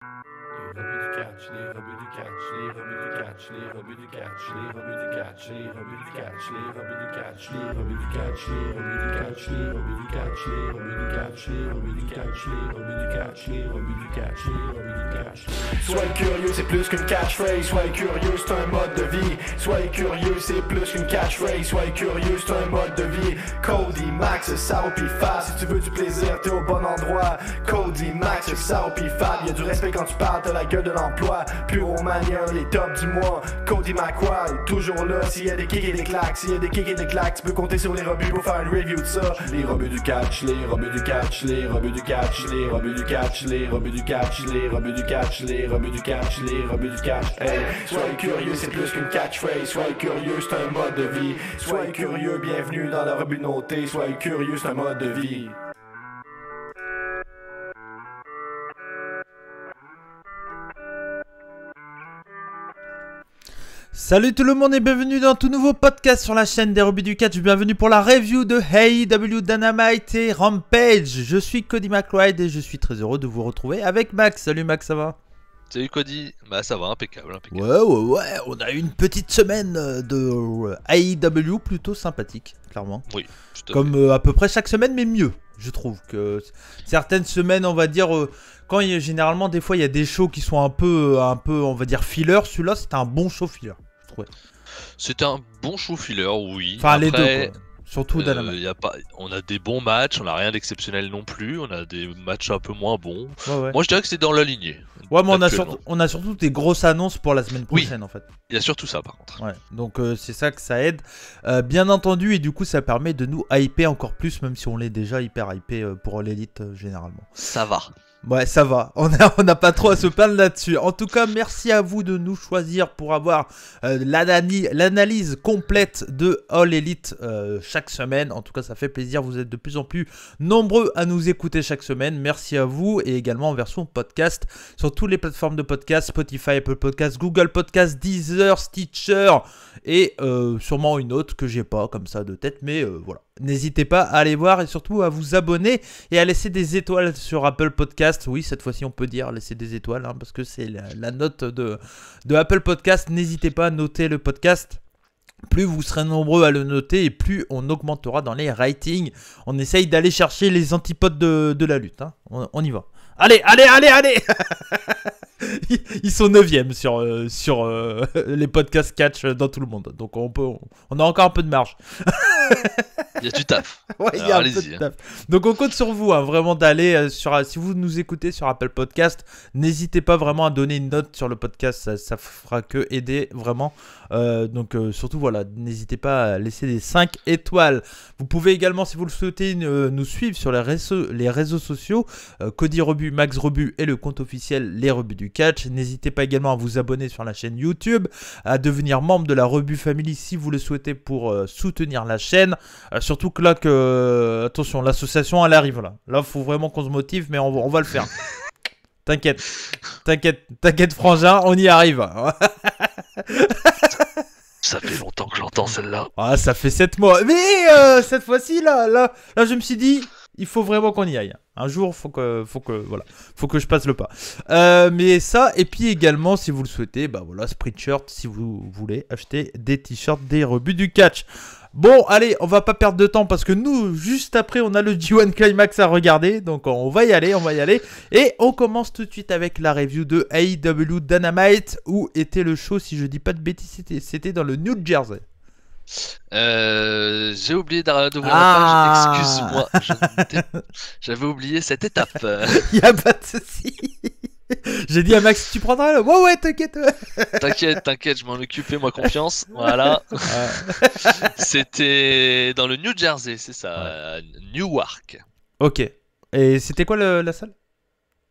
Thank you. Rebuts du catch, les. Sois curieux, c'est plus qu'une catchphrase. Sois curieux, c'est un mode de vie. Sois curieux, c'est plus qu'une catchphrase. Sois curieux, c'est un mode de vie. Cody, Max, pis Fab. Si tu veux du plaisir, t'es au bon endroit. Cody, Max, Sao pis Fab. Y'a du respect quand tu parles, la gueule de l'emploi. Puromania, les tops du mois. Cody McQuarrie, toujours là. S'il y a des kicks et des claques, s'il y a des kicks et des claques, tu peux compter sur les rebuts pour faire une review de ça. Les rebuts du catch, les rebuts du catch, les rebuts du catch, les rebuts du catch, les rebuts du catch, les rebuts du catch, les rebuts du catch, les rebuts du catch. Hey, sois curieux, c'est plus qu'une catchphrase. Sois curieux, c'est un mode de vie. Sois curieux, bienvenue dans la rebut. Sois curieux, c'est un mode de vie. Salut tout le monde et bienvenue dans tout nouveau podcast sur la chaîne des Rebuts du Catch. Bienvenue pour la review de AEW Dynamite et Rampage. Je suis Cody McLeod et je suis très heureux de vous retrouver avec Max. Salut Max, ça va? Salut Cody, bah ça va, impeccable, impeccable. Ouais, ouais, ouais, on a eu une petite semaine euh, de AEW plutôt sympathique, clairement. Oui, à Comme euh, à peu près chaque semaine, mais mieux, je trouve. que Certaines semaines, on va dire, euh, quand il y a, généralement, des fois, il y a des shows qui sont un peu, un peu on va dire, filler. Celui-là, c'était un bon show filler, fait. C'était un bon show filler, oui. Enfin, les deux, quoi. Surtout euh, Dynamite. y a pas... On a des bons matchs, on a rien d'exceptionnel non plus, on a des matchs un peu moins bons. Ouais, ouais. Moi je dirais que c'est dans la lignée. Ouais, mais on a, surtout, on a surtout des grosses annonces pour la semaine Oui. prochaine en fait. Il y a surtout ça par contre. Ouais, donc euh, c'est ça que ça aide. Euh, bien entendu, et du coup, ça permet de nous hyper encore plus, même si on l'est déjà hyper hypé euh, pour l'élite euh, généralement. Ça va. Ouais, ça va. On n'a on a pas trop à se plaindre là-dessus. En tout cas, merci à vous de nous choisir pour avoir euh, l'analyse complète de All Elite euh, chaque semaine. En tout cas, ça fait plaisir. Vous êtes de plus en plus nombreux à nous écouter chaque semaine. Merci à vous et également en version podcast sur toutes les plateformes de podcast Spotify, Apple Podcast, Google Podcast, Deezer, Stitcher et euh, sûrement une autre que j'ai pas comme ça de tête. Mais voilà. N'hésitez pas à aller voir et surtout à vous abonner et à laisser des étoiles sur Apple Podcast. Oui, cette fois-ci, on peut dire laisser des étoiles hein, parce que c'est la, note de, de Apple Podcast. N'hésitez pas à noter le podcast. Plus vous serez nombreux à le noter et plus on augmentera dans les ratings. On essaye d'aller chercher les antipodes de, la lutte. hein. On y va. Allez, allez, allez, allez Ils- sont 9 sur, euh, sur euh, les podcasts catch dans tout le monde. Donc on, peut, on a encore un peu de marge. Il y a du taf. Ouais, il y Alors, a un peu allez-y, de hein. taf. Donc on compte sur vous, hein, vraiment d'aller euh, sur. Si vous nous écoutez sur Apple Podcast, n'hésitez pas vraiment à donner une note sur le podcast, ça, ça fera que aider vraiment. Euh, donc euh, surtout voilà, n'hésitez pas à laisser des 5 étoiles. Vous pouvez également, si vous le souhaitez, euh, nous suivre sur les réseaux, les réseaux sociaux, Cody Rebu, Max Rebu et le compte officiel Les Rebuts du Catch. N'hésitez pas également à vous abonner sur la chaîne YouTube, à devenir membre de la Rebu Family si vous le souhaitez pour euh, soutenir la chaîne. Euh, surtout que là, que, euh, attention, l'association elle arrive là. Là, faut vraiment qu'on se motive, mais on va, on va le faire. T'inquiète, t'inquiète, t'inquiète, frangin, on y arrive. Ça fait longtemps que j'entends celle-là. Ah, ça fait 7 mois. Mais euh, cette fois-ci, là, là, là, je me suis dit, il faut vraiment qu'on y aille. Un jour, faut que, faut que, voilà, faut que je passe le pas. Euh, mais ça, et puis également, si vous le souhaitez, bah voilà, Spreadshirt, si vous voulez acheter des t-shirts des rebuts du catch. Bon, allez, on va pas perdre de temps parce que nous, juste après, on a le G1 Climax à regarder. Donc, on va y aller, on va y aller. Et on commence tout de suite avec la review de AEW Dynamite. Où était le show, si je dis pas de bêtises, c'était dans le New Jersey. Euh, J'ai oublié d'ouvrir Ah. la page, excuse-moi. J'avais oublié cette étape. Euh, y a pas de souci. J'ai dit à Max, tu prendras le. Ouais, ouais, t'inquiète. T'inquiète, t'inquiète, je m'en occupe, fais-moi confiance. Voilà. C'était dans le New Jersey, c'est ça, à Newark. ok. Et c'était quoi le- la salle?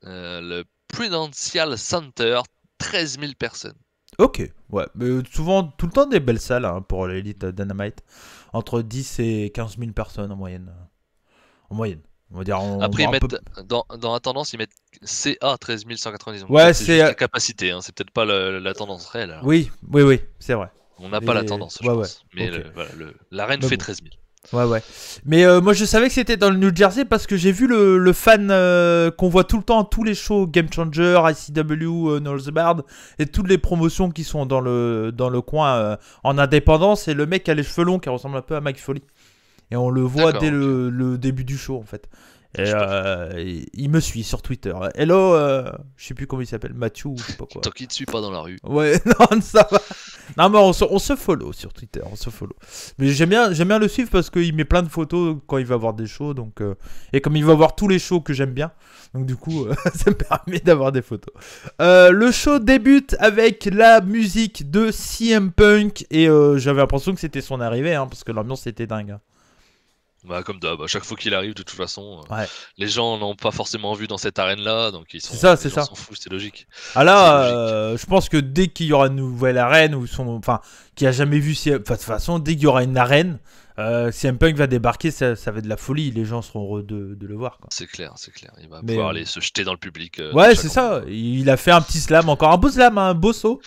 Euh, le Prudential Center, 13 000 personnes. Ok. Ouais. Mais souvent, tout le temps, des belles salles hein, pour l'élite Dynamite. Entre 10 et 15 000 personnes en moyenne. En moyenne. On va dire. on- Après, ils un peu- mettent, dans, dans la tendance, ils mettent CA 13 190. Donc, Ouais, c'est, euh, la capacité, hein, c'est peut-être pas le- la tendance réelle. alors. Oui, oui, oui, c'est vrai. On n'a pas la tendance, je ouais, pense. ouais, Mais ok. le- voilà, le- l'arène Mais fait bon. 13 000. Ouais, ouais. Mais euh, moi, je savais que c'était dans le New Jersey parce que j'ai vu le, le fan euh, qu'on voit tout le temps à tous les shows Game Changer, ICW, euh, Knowles Bard et toutes les promotions qui sont dans le, dans le coin euh, en indépendance. Et le mec a les cheveux longs qui ressemble un peu à Mike Foley. Et on le voit dès le, le début du show en fait. Et, euh, il- me suit sur Twitter. Hello, euh, je sais plus comment il s'appelle, Mathieu ou je sais pas quoi. Tant qu'il ne suit pas dans la rue. Ouais, non, ça va. Non, mais on se, on se follow sur Twitter, on se follow. Mais j'aime bien, j'aime bien le suivre parce qu'il met plein de photos quand il va voir des shows. Donc, euh, et comme il va voir tous les shows que j'aime bien, donc du coup, ça me permet d'avoir des photos. Le show débute avec la musique de CM Punk et j'avais l'impression que c'était son arrivée hein, parce que l'ambiance était dingue. hein. Bah, comme d'hab, à chaque fois qu'il arrive, de toute façon, euh, Ouais. les gens n'ont pas forcément vu dans cette arène-là, donc ils sont. C'est ça, les c'est gens ça. s'en foutent, c'est logique. Ah là, C'est logique. euh, je pense que dès qu'il y aura une nouvelle arène ou son, enfin, qui a jamais vu, CM enfin, de toute façon, dès qu'il y aura une arène, euh, CM Punk va débarquer, ça, ça va être de la folie. Les gens seront heureux de, de le voir. Quoi. C'est clair, c'est clair. Il va Mais, pouvoir euh, aller se jeter dans le public. Ouais, c'est ça. Il a fait un petit slam, encore un beau slam, un beau saut.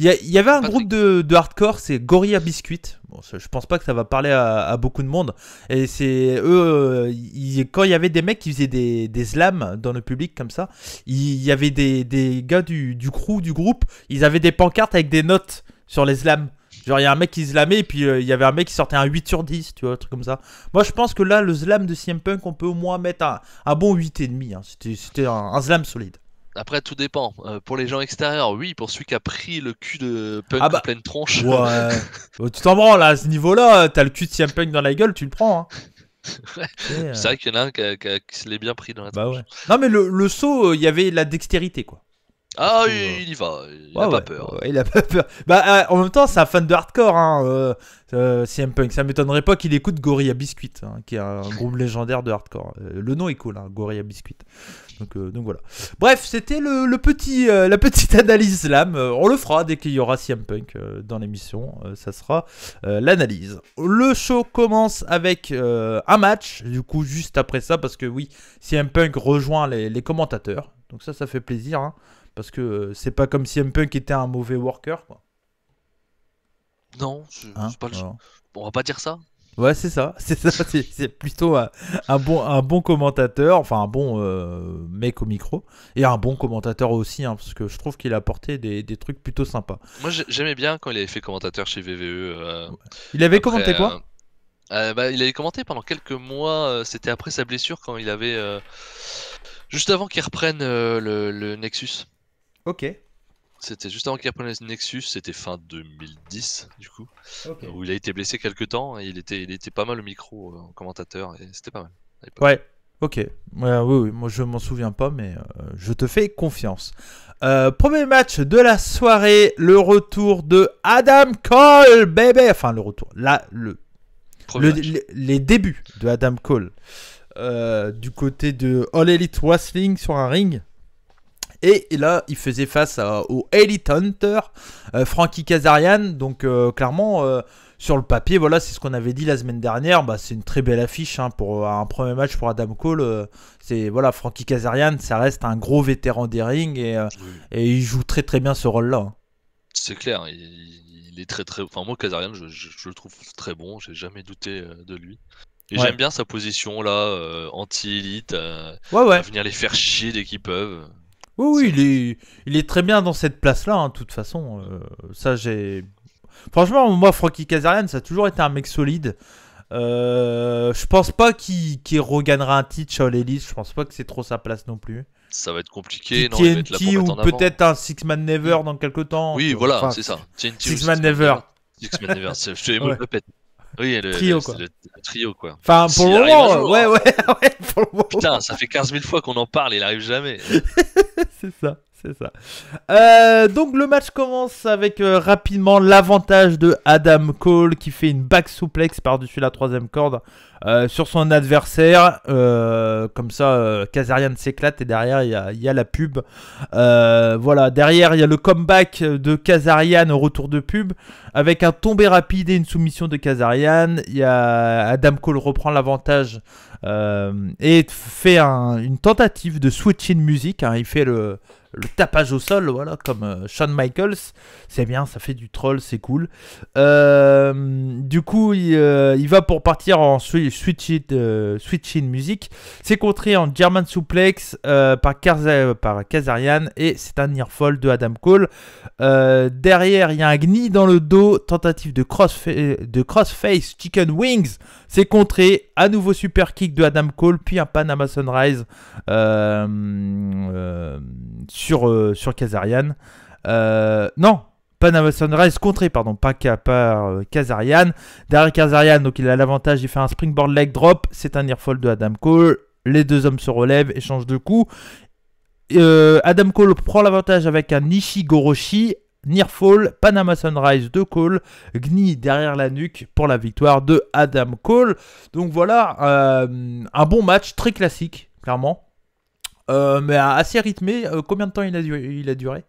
Il y, avait un Patrick. groupe de, de hardcore, c'est Gorilla Biscuit. Bon, je pense pas que ça va parler à, à beaucoup de monde. Et c'est eux, euh, ils- quand il y avait des mecs qui faisaient des, des slams dans le public comme ça, il y avait des, des gars du, du crew, du groupe, ils avaient des pancartes avec des notes sur les slams. Genre, il y a un mec qui slamait et puis euh, il y avait un mec qui sortait un 8 sur 10, tu vois, un truc comme ça. Moi, je pense que là, le slam de CM Punk, on peut au moins mettre un, un bon 8,5. Hein. C'était c'était un, un slam solide. Après, tout dépend. Euh, pour les gens extérieurs, oui. Pour celui qui a pris le cul de Punk Ah bah. en pleine tronche. Ouais. Euh, tu t'en branles, là, à ce niveau-là, t'as le cul de CM Punk dans la gueule, tu le prends. Hein. Ouais. Euh, C'est vrai qu'il y en a un qui, a- qui a- qui se l'est bien pris dans la Bah tronche. ouais. Non, mais le, le saut, euh, il y avait la dextérité, quoi. Ah, il, euh, il y va. Il Ouais, a pas peur. ouais, il a pas peur. Bah, euh, en même temps, c'est un fan de hardcore, hein, euh, euh, CM Punk. Ça m'étonnerait pas qu'il écoute Gorilla Biscuit, hein, qui est un groupe légendaire de hardcore. Euh, le nom est cool, hein, Gorilla Biscuit. Donc, euh, donc voilà. Bref, c'était le, le petit, euh, la petite analyse slam. Euh, on le fera dès qu'il y aura CM Punk dans l'émission. Ça sera l'analyse. Le show commence avec un match. Du coup, juste après ça, parce que oui, CM Punk rejoint les, les commentateurs. Donc ça, ça fait plaisir. hein, parce que c'est pas comme CM Punk était un mauvais worker. Quoi. Non, c'est Hein, pas le... On va pas dire ça. Ouais, c'est ça. C'est ça. C'est plutôt un, un bon, un bon commentateur, enfin un bon euh, mec au micro, et un bon commentateur aussi, hein, parce que je trouve qu'il a apporté des, des trucs plutôt sympas. Moi, j'ai- j'aimais bien quand il avait fait commentateur chez VVE. euh, Il avait après, commenté quoi? euh, euh, bah, Il avait commenté pendant quelques mois. euh, C'était après sa blessure quand il avait. euh, Juste avant qu'il reprenne euh, le, le Nexus. Ok. C'était juste avant qu'il reprenne le Nexus, c'était fin 2010 du coup, où il a été blessé quelques temps et il était, il était pas mal au micro euh, en commentateur et c'était pas mal. Ouais. Ok. Ouais, oui, oui. Moi, je m'en souviens pas, mais euh, je te fais confiance. Euh, premier match de la soirée, le retour de Adam Cole, bébé. Enfin, le retour. Là, le les, les débuts de Adam Cole euh, du côté de All Elite Wrestling sur un ring. Et là, il faisait face à- au Elite Hunter, euh, Frankie Kazarian. Donc, euh, clairement, euh, sur le papier, voilà, c'est ce qu'on avait dit la semaine dernière. Bah, c'est une très belle affiche hein, pour un premier match pour Adam Cole. c'est voilà, Frankie Kazarian, ça reste un gros vétéran des rings et, Oui, et il joue très très bien ce rôle-là. hein. C'est clair, il, il est très très. Enfin, moi, Kazarian, je, je- je le trouve très bon, j'ai jamais douté de lui. Et Ouais. j'aime bien sa position là, euh, anti-élite, euh, Ouais, ouais. à venir les faire chier dès qu'ils peuvent. Oui, oui, il est, il est très bien dans cette place-là, hein, de toute façon. euh, ça, j'ai. Franchement, moi, Frankie Kazarian, ça a toujours été un mec solide. Euh, je pense pas qu'il regagnera un titre chez All Elite. Je pense pas que c'est trop sa place non plus. Ça va être compliqué, non, TNT ou peut-être un Six Man Never dans quelques temps. Oui, voilà, Enfin, c'est ça. TNT ou Six Man Never. Six Man Never, je te le répète. Oui, le, Trio, le- quoi. le- le trio quoi. Enfin, pour le moment, jour, ouais, hein. ouais, ouais, pour le moment. Putain, ça fait 15 000 fois qu'on en parle, il arrive jamais. c'est ça, Euh, donc le match commence avec euh, rapidement l'avantage de Adam Cole qui fait une back suplex par-dessus la troisième corde euh, sur son adversaire. Comme ça, Kazarian s'éclate et derrière il y a, la pub. Voilà, derrière il y a le comeback de Kazarian au retour de pub avec un tombé rapide et une soumission de Kazarian. Y a Adam Cole reprend l'avantage et fait un- une tentative de switch in music. hein. Il fait le, le tapage au sol, voilà, comme euh, Shawn Michaels. C'est bien, ça fait du troll, c'est cool. Euh, du coup, il, euh, il va pour partir en swi- switch it, euh, switch in music. C'est contré en German suplex par, par Kazarian et c'est un near fall de Adam Cole. Derrière, il y a un gni dans le dos, tentative de, crossfa- de crossface chicken wings. C'est contré, à nouveau super kick de Adam Cole, puis un Panama Sunrise euh, euh, sur, euh, sur Kazarian. Non, Panama Sunrise contré, pardon, pas par Kazarian. Derrière Kazarian, donc il a l'avantage, il fait un springboard leg drop. C'est un near fall de Adam Cole. Les deux hommes se relèvent, échangent de coups. Adam Cole prend l'avantage avec un Nishigoroshi. Near fall, Panama Sunrise de Cole, Gni derrière la nuque pour la victoire de Adam Cole. Donc voilà, euh, un bon match, très classique, clairement. Euh, mais assez rythmé. Euh, combien de temps il a duré?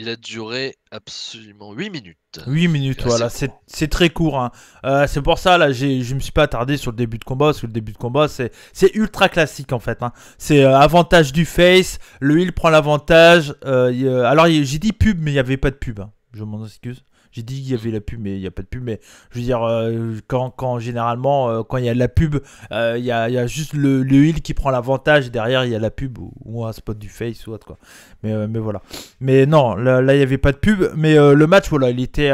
Il a duré absolument 8 minutes. 8 minutes, voilà, c'est très court. hein. Euh, c'est pour ça, là, je me suis pas attardé sur le début de combat, parce que le début de combat, c'est ultra classique en fait. hein. C'est euh, avantage du face, le heal prend l'avantage. euh, alors, j'ai dit pub, mais il n'y avait pas de pub. hein. Je m'en excuse. J'ai dit qu'il y avait la pub, mais il n'y a pas de pub. Mais je veux dire, euh, quand, quand généralement, euh, quand il y a la pub, euh, il y, a, y a juste le, le heal qui prend l'avantage, derrière, il y a la pub ou, un spot du face ou autre, quoi. Mais, mais voilà. Mais non, là, il n'y avait pas de pub. Mais le match, voilà, il était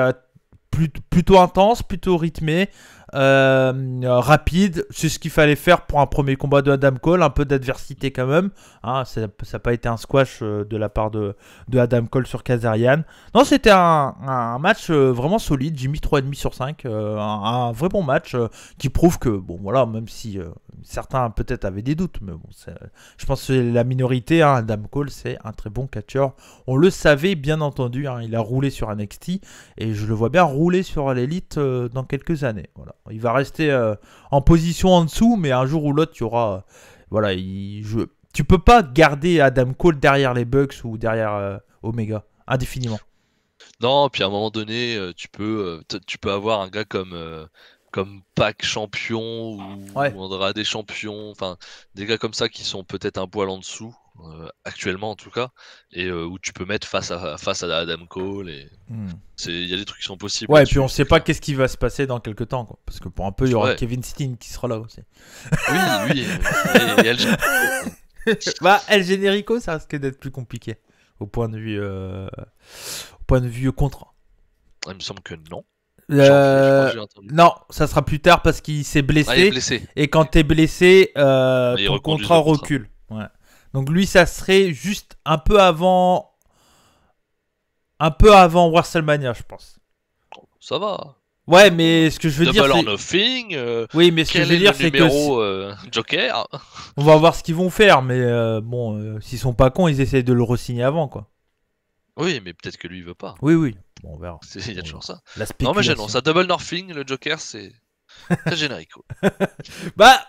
plut- plutôt intense, plutôt rythmé, euh, rapide. C'est ce qu'il fallait faire pour un premier combat de Adam Cole. Un peu d'adversité quand même. Hein, ça n'a pas été un squash euh, de la part de, de Adam Cole sur Kazarian. Non, c'était un, match euh, vraiment solide. J'ai mis 3,5 sur 5. euh, un, vrai bon match qui prouve que, bon voilà, même si certains peut-être avaient des doutes, mais bon, je pense que c'est la minorité. hein, Adam Cole, c'est un très bon catcheur. On le savait, bien entendu. hein, il a roulé sur NXT et je le vois bien rouler sur l'élite dans quelques années. Il va rester euh, en position en dessous, mais un jour ou l'autre, il y aura. euh, voilà, il, je, tu peux pas garder Adam Cole derrière les Bucks ou derrière euh, Omega indéfiniment. Non, puis à un moment donné, tu peux, tu avoir un gars comme, comme Pac champion ou, Ouais. ou Andrade champion, enfin des gars comme ça qui sont peut-être un poil en dessous, euh, actuellement en tout cas, et euh, où tu peux mettre face à face à Adam Cole. Et c'est, il y a des trucs qui sont possibles. Ouais, et puis on sait pas qu'est-ce qui va se passer dans quelques temps, quoi. Parce que pour un peu, il y aura Ouais. Kevin Steen qui sera là aussi. Oui, oui. et- et elle- bah, El Generico, ça risque d'être plus compliqué au point de vue, euh, au point de vue contrat. il me semble que non. Euh, je crois que non, ça sera plus tard parce qu'il s'est blessé. Ah, blessé. Et quand t'es blessé, euh, ton contrat. recule. Ouais. Donc lui, ça serait juste un peu avant, un peu avant WrestleMania, je pense. Ça va. Ouais, mais ce que je veux dire, Double or c'est, nothing. euh, oui, mais ce que je veux dire, c'est que euh, Joker on va voir ce qu'ils vont faire, mais euh, bon, euh, s'ils sont pas cons, ils essayent de le re-signer avant, quoi. Oui, mais peut-être que lui il veut pas. Oui, oui. Bon, on verra. C'est- Il y a toujours ça. Non, mais j'annonce. À Double Northing, le Joker, c'est très générico. Bah,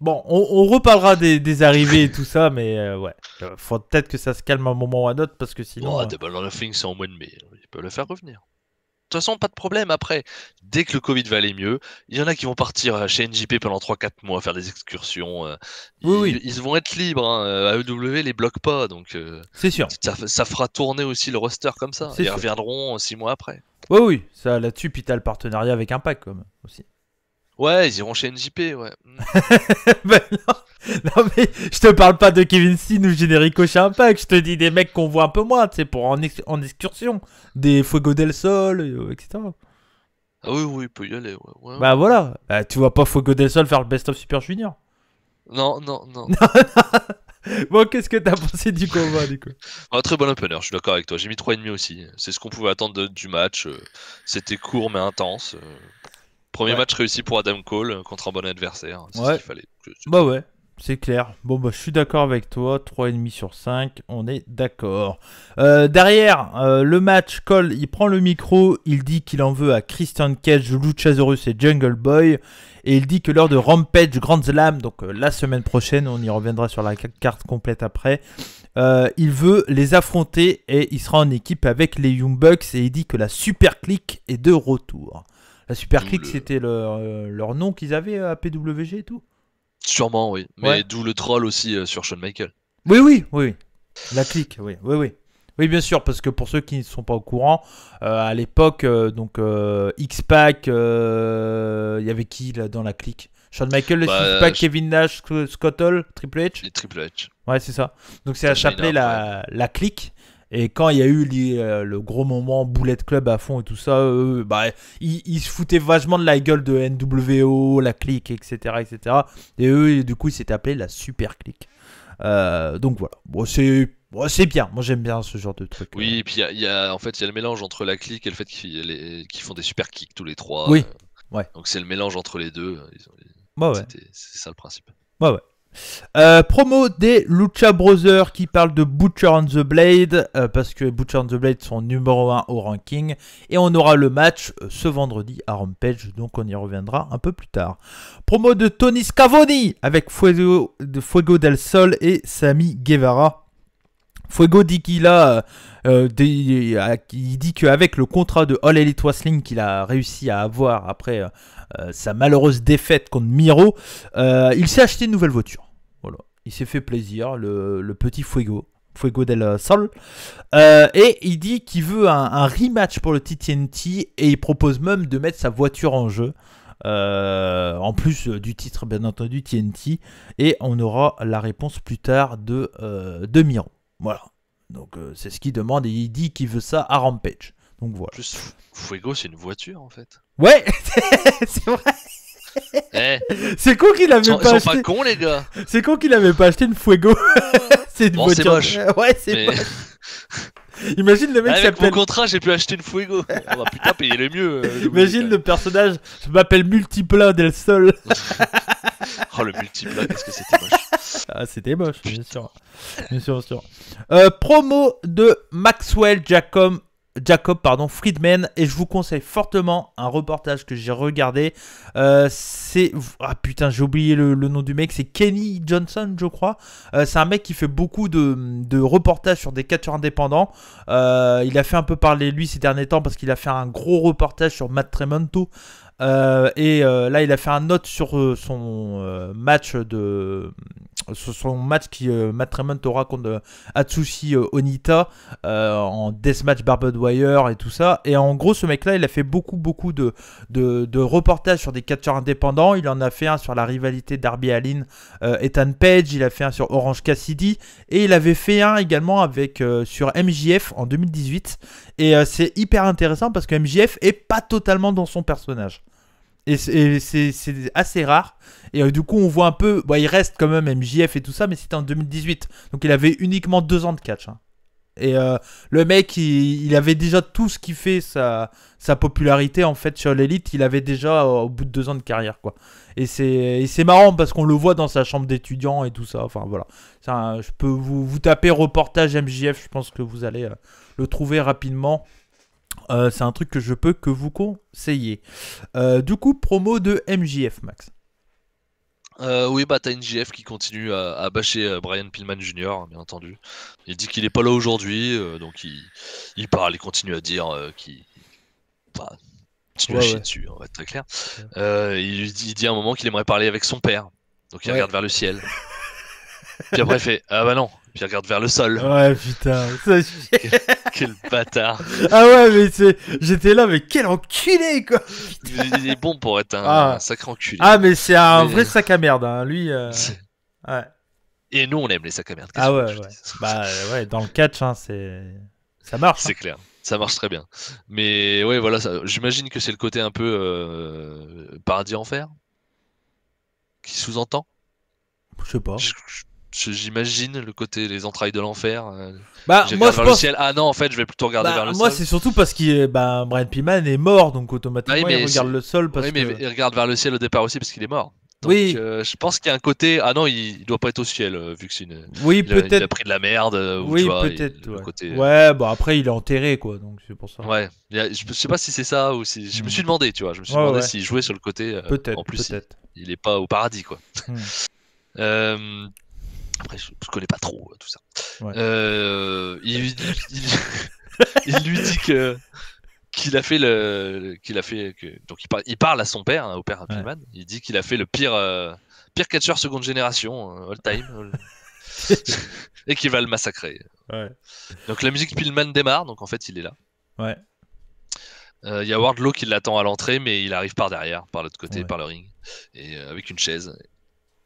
bon, on, on reparlera des, des arrivées et tout ça, mais euh, ouais. Euh, faut peut-être que ça se calme un moment ou un autre parce que sinon. Euh, Double Nothing, c'est en mois de mai. Ils peuvent le faire revenir. De toute façon, pas de problème. Après, dès que le Covid va aller mieux, il y en a qui vont partir chez NJP pendant 3-4 mois faire des excursions. Oui, ils, oui. ils vont être libres. Hein. AEW les bloque pas. Donc, c'est sûr. ça, ça fera tourner aussi le roster comme ça. Ils sûr. reviendront 6 mois après. Oui, oui, ça là-dessus, puis t'as le partenariat avec Impact, comme aussi. Ouais, ils iront chez NJP. Ouais. Mm. Ben non. non, mais je te parle pas de Kevin Steen ou Generico chez Impact, je te dis des mecs qu'on voit un peu moins, tu sais, pour en, ex- en excursion. Des Fuego del Sol, euh, etc. Ah oui, oui, il peut y aller. Ouais, ouais. Bah voilà, Bah, tu vois pas Fuego del Sol faire le Best of Super Junior. Non, non, non. Bon, qu'est-ce que t'as pensé du combat, du coup? Ah, très bon opener, je suis d'accord avec toi. J'ai mis 3,5 aussi. C'est ce qu'on pouvait attendre de- du match. euh, C'était court mais intense. Premier Ouais. match réussi pour Adam Cole euh, contre un bon adversaire. C'est Ouais. ce qu'il fallait. Je- je- Bah ouais, c'est clair. Bon bah je suis d'accord avec toi, 3,5 sur 5, on est d'accord. Euh, derrière, euh, le match, Cole, il prend le micro, il dit qu'il en veut à Christian Cage, Luchasaurus et Jungle Boy, et il dit que lors de Rampage Grand Slam, donc euh, la semaine prochaine, on y reviendra sur la ca- carte complète après, il veut les affronter et il sera en équipe avec les Young Bucks et il dit que la Super Click est de retour. La Super Click, le- c'était leur, euh, leur nom qu'ils avaient à PWG et tout Sûrement, oui. Mais Ouais. d'où le troll aussi euh, sur Shawn Michael. Oui, oui, oui. La clique, oui, oui, oui. Oui, bien sûr, parce que pour ceux qui ne sont pas au courant, à l'époque, donc X-Pac, il y avait qui là dans la clique? Shawn Michael, bah, X-Pac, Kevin Nash, Scott Hall, Triple H? Triple H. Ouais, c'est ça. Donc c'est à la, la clique. Et quand il y a eu euh, le gros moment Bullet Club à fond et tout ça, bah, ils, se foutaient vachement de la gueule de NWO, la clique, etc. etc. Et eux, du coup, ils s'étaient appelés la Super Clique. Euh, donc voilà. Bon, c'est. c'est bien, moi j'aime bien ce genre de truc. Oui, et puis il y, a, en fait il y a le mélange entre la clique et le fait qu'ils font des super kicks tous les trois. Oui, ouais. Donc c'est le mélange entre les deux. Bah ouais. C'est ça le principe. Ouais, ouais. Euh, promo des Lucha Brothers qui parle de Butcher and the Blade euh, parce que Butcher and the Blade sont numéro 1 au ranking et on aura le match euh, ce vendredi à Rampage donc on y reviendra un peu plus tard. Promo de Tony Scavoni avec Fuego, Fuego del Sol et Sami Guevara. Fuego dit qu'il a, il dit qu'avec le contrat de All Elite Wrestling qu'il a réussi à avoir après euh, sa malheureuse défaite contre Miro, euh, il s'est acheté une nouvelle voiture. Il s'est fait plaisir, le, petit Fuego. Fuego del Sol. Euh, et il dit qu'il veut un, rematch pour le TTNT et il propose même de mettre sa voiture en jeu. en plus du titre, bien entendu, TNT. Et on aura la réponse plus tard de, de Miro. Voilà. Donc c'est ce qu'il demande et il dit qu'il veut ça à Rampage. Donc voilà. Juste Fuego, c'est une voiture en fait. Ouais, c'est vrai. Eh. C'est con qu'il avait pas acheté. Ils pas cons les gars. C'est con qu'il avait pas acheté une Fuego. c'est une voiture. Moche. Ouais, c'est moche. Imagine le mec qui s'appelle. Avec mon contrat, j'ai pu acheter une Fuego. On va putain payer le mieux. Euh, Imagine le personnage. Je m'appelle Multipla del Sol. oh le Multipla, qu'est-ce que c'était moche. Ah, c'était moche, bien sûr. Bien sûr, bien sûr. Euh, promo de Maxwell Jacob Jacob pardon, Friedman et je vous conseille fortement un reportage que j'ai regardé. Euh, c'est ah putain j'ai oublié le, nom du mec, c'est Kenny Johnson je crois. Euh, c'est un mec qui fait beaucoup de, reportages sur des catcheurs indépendants. Euh, il a fait un peu parler lui ces derniers temps parce qu'il a fait un gros reportage sur Matt Tremonto. et là il a fait un note sur son match de son match qui euh, Matt Tremont aura contre euh, Atsushi euh, Onita en deathmatch Barbed Wire et tout ça. Et en gros, ce mec-là, il a fait beaucoup, beaucoup de, de, reportages sur des catcheurs indépendants. Il en a fait un sur la rivalité Darby Allin, Ethan Page. Il a fait un sur Orange Cassidy. Et il avait fait un également avec, sur MJF en 2018. Et c'est hyper intéressant parce que MJF est pas totalement dans son personnage. Et c'est assez rare. Et euh, du coup, on voit un peu. il reste quand même MJF et tout ça, mais c'était en 2018. Donc il avait uniquement deux ans de catch. Hein. Et euh, le mec, il, avait déjà tout ce qui fait sa, sa popularité en fait sur l'élite. Il avait déjà au bout de deux ans de carrière, quoi. Et c'est marrant parce qu'on le voit dans sa chambre d'étudiant et tout ça. Enfin voilà. je peux vous, vous taper reportage MJF. Je pense que vous allez euh, le trouver rapidement. C'est un truc que je peux que vous conseiller. du coup, promo de MJF, Max. Euh, oui, bah t'as GF qui continue à, bâcher euh, Brian Pillman Jr., bien entendu. Il dit qu'il est pas là aujourd'hui, euh, donc il, parle, il continue à dire qu'il. Enfin, continue à chier dessus, on va être très clair. il, il dit à un moment qu'il aimerait parler avec son père, donc il regarde vers le ciel. Puis après, il fait Ah bah non, puis il regarde vers le sol. Ouais, putain. quel, bâtard. Ah ouais, mais c'est... j'étais là, mais quel enculé, quoi. Il est bon pour être un, ah. sacré enculé. Ah, mais c'est un vrai sac à merde, hein. lui. Euh, ouais. Et nous, on aime les sacs à merde. Ah ouais, ouais. Bah ouais, dans le catch, hein, c'est... ça marche. C'est hein. clair. Ça marche très bien. Mais ouais, voilà, ça... j'imagine que c'est le côté un peu euh... paradis enfer qui sous-entend. Je sais pas j'imagine le côté les entrailles de l'enfer. Euh, bah moi je le ciel. Ah non en fait je vais plutôt regarder bah, vers le sol. Moi c'est surtout parce que bah, Brian Piman est mort donc automatiquement il regarde le sol parce oui, mais il regarde vers le ciel au départ aussi parce qu'il est mort. Donc, oui. Euh, je pense qu'il y a un côté ah non il, doit pas être au ciel euh, vu que c'est une. Oui peut-être. Il a pris de la merde. oui peut-être. Ouais. Côté... ouais bon après il est enterré quoi donc c'est pour ça. Ouais je, sais pas si c'est ça ou si je me suis hmm. demandé tu vois je me suis demandé s'il jouait sur le côté. peut-être. En plus il, il, est pas au paradis quoi. Hmm. Après, je, connais pas trop euh, tout ça. Euh, il, lui dit que qu'il a fait le qu'il a fait que donc il, parle, il parle à son père hein, au père Pillman il dit qu'il a fait le pire euh, pire catcheur seconde génération all time et qui va le massacrer. Ouais. Donc la musique Pillman démarre, donc en fait il est là. Ouais. Euh, Il y a Wardlow qui l'attend à l'entrée, mais il arrive par derrière, par l'autre côté, Ouais. par le ring, et euh, avec une chaise.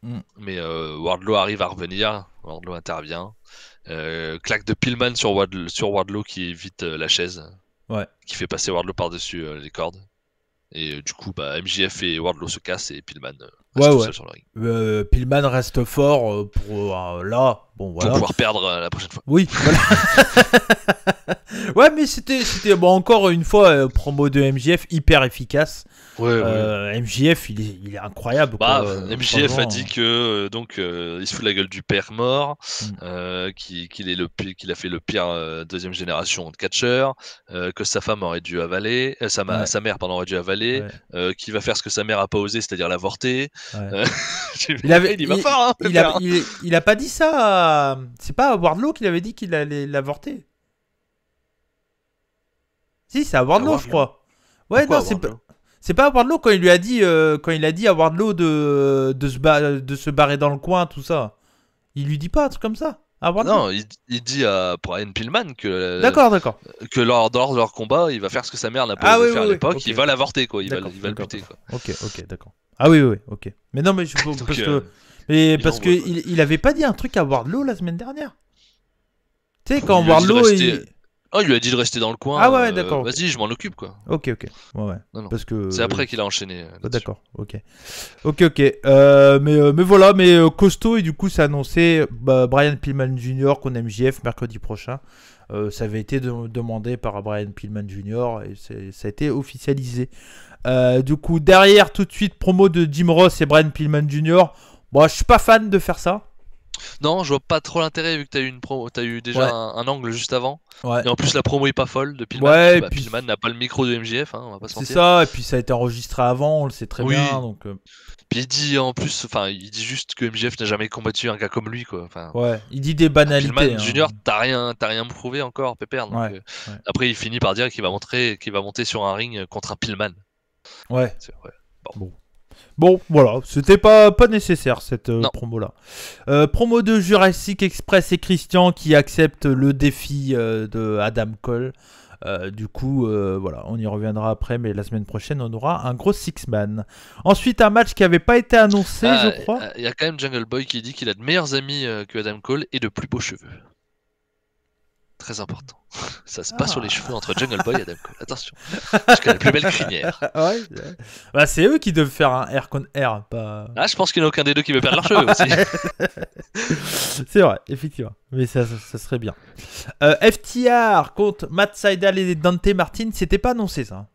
Mm. Mais euh, Wardlow arrive à revenir, Wardlow intervient. Euh, claque de Pillman sur, Ward- sur Wardlow qui évite euh, la chaise, Ouais. qui fait passer Wardlow par-dessus les cordes. Et du coup, bah, MJF et Wardlow se cassent et Pillman reste Ouais, tout ouais. seul sur le ring. Euh, Pillman reste fort pour euh, là. Bon, Pour voilà. pouvoir perdre euh, la prochaine fois. Oui, voilà. ouais, mais c'était, c'était bon, encore une fois, promo de MJF hyper efficace. Ouais, Euh, MJF, il est, il est incroyable. Bah, quoi. Euh, MJF a dit que euh, donc euh, il se fout la gueule du père mort, Mm. euh, qui- qu'il est le qu'il a fait le pire euh, deuxième génération de catcheur, euh, que sa femme aurait dû avaler, euh, sa, ma- Ouais. sa mère pardon aurait dû avaler, Ouais. euh, qui va faire ce que sa mère a pas osé, c'est-à-dire l'avorter. Ouais. Il avait- il y va il- fort, hein, le Il a, père. il, il a pas dit ça. à- C'est pas à Wardlow qu'il avait dit qu'il allait l'avorter? Si, c'est à Wardlow, À je crois. Ouais, Pourquoi non, c'est pas. C'est pas à Wardlow quand il lui a dit euh, quand il a dit à Wardlow de, de, se de se barrer dans le coin, tout ça. Il lui dit pas un truc comme ça à Wardlow Non, il, il dit à Brian Pillman que, euh, D'accord, d'accord. que lors, lors de leur combat, il va faire ce que sa mère n'a pas Ah oui, faire oui, à l'époque, il va l'avorter quoi, il va, D'accord, il va le buter quoi. Ok, ok, d'accord. Ah oui, oui, ok. Mais non, mais je parce Donc, que euh, mais il parce que il, il avait pas dit un truc à Wardlow la semaine dernière. Tu sais quand Il Wardlow il... Oh, il lui a dit de rester dans le coin. Ah ouais, euh, d'accord, ok. Vas-y, je m'en occupe quoi. Ok, ok. Ouais, ouais. Non, non. Parce que C'est après qu'il a enchaîné. euh, Ah. D'accord, ok. Ok, ok. Euh, mais, euh, mais voilà, mais euh, costaud, et du coup, c'est annoncé bah, Brian Pillman Jr. qu'on aime JF mercredi prochain. Euh, ça avait été de- demandé par Brian Pillman Jr. et ça a été officialisé. Euh, du coup, derrière, tout de suite, promo de Jim Ross et Brian Pillman Jr. Bon, je suis pas fan de faire ça. Non, je vois pas trop l'intérêt vu que t'as eu une pro, t'as eu déjà Ouais. un, un angle juste avant. Ouais. Et en plus la promo est pas folle de Pillman. Ouais, Bah, et puis- Pillman n'a pas le micro de MJF, hein, on va pas se C'est ça, et puis ça a été enregistré avant, on le sait très Oui. bien. Donc, euh, Puis il dit en plus, enfin, il dit juste que MJF n'a jamais combattu un gars comme lui, quoi. Enfin, ouais, il dit des banalités. Pillman hein. Junior, t'as rien, t'as rien prouvé encore, Pépère. donc, Ouais, euh, ouais. Après, il finit par dire qu'il va montrer, qu'il va monter sur un ring contre un Pillman. Ouais. C'est vrai. Bon, voilà, c'était pas, pas nécessaire cette euh, promo-là. Euh, promo de Jurassic Express et Christian qui acceptent le défi euh, de Adam Cole. Euh, du coup, voilà, on y reviendra après, mais la semaine prochaine, on aura un gros six-man. Ensuite, un match qui avait pas été annoncé, Ah, je crois. Il y a quand même Jungle Boy qui dit qu'il a de meilleurs amis que Adam Cole et de plus beaux cheveux. Très important. Ça se passe sur les Ah. cheveux entre Jungle Boy et Adam Cole. Attention. A la plus belle crinière. Ah ouais. Bah, c'est eux qui doivent faire un R con R, pas. Ah, je pense qu'il n'y en a aucun des deux qui veut perdre leurs cheveux aussi. c'est vrai, effectivement. Mais ça, ça, ça serait bien. Euh, FTR contre Matt Seidel et Dante Martin, c'était pas annoncé ça.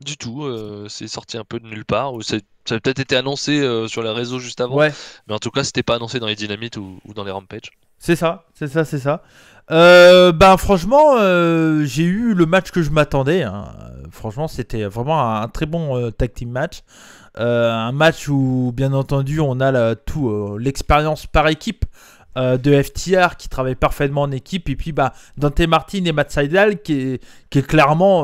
du tout. euh, c'est sorti un peu de nulle part. Ça a peut-être été annoncé euh, sur les réseaux juste avant. Ouais, Mais en tout cas, c'était pas annoncé dans les Dynamites ou, ou dans les Rampage. C'est ça, c'est ça, c'est ça. Euh, ben franchement, euh, j'ai eu le match que je m'attendais. hein. Franchement, c'était vraiment un, très bon euh, tag team match. Un match où, bien entendu, on a tout l'expérience par équipe de FTR qui travaille parfaitement en équipe. Et puis, bah, Dante Martin et Matt Seidel qui est, clairement,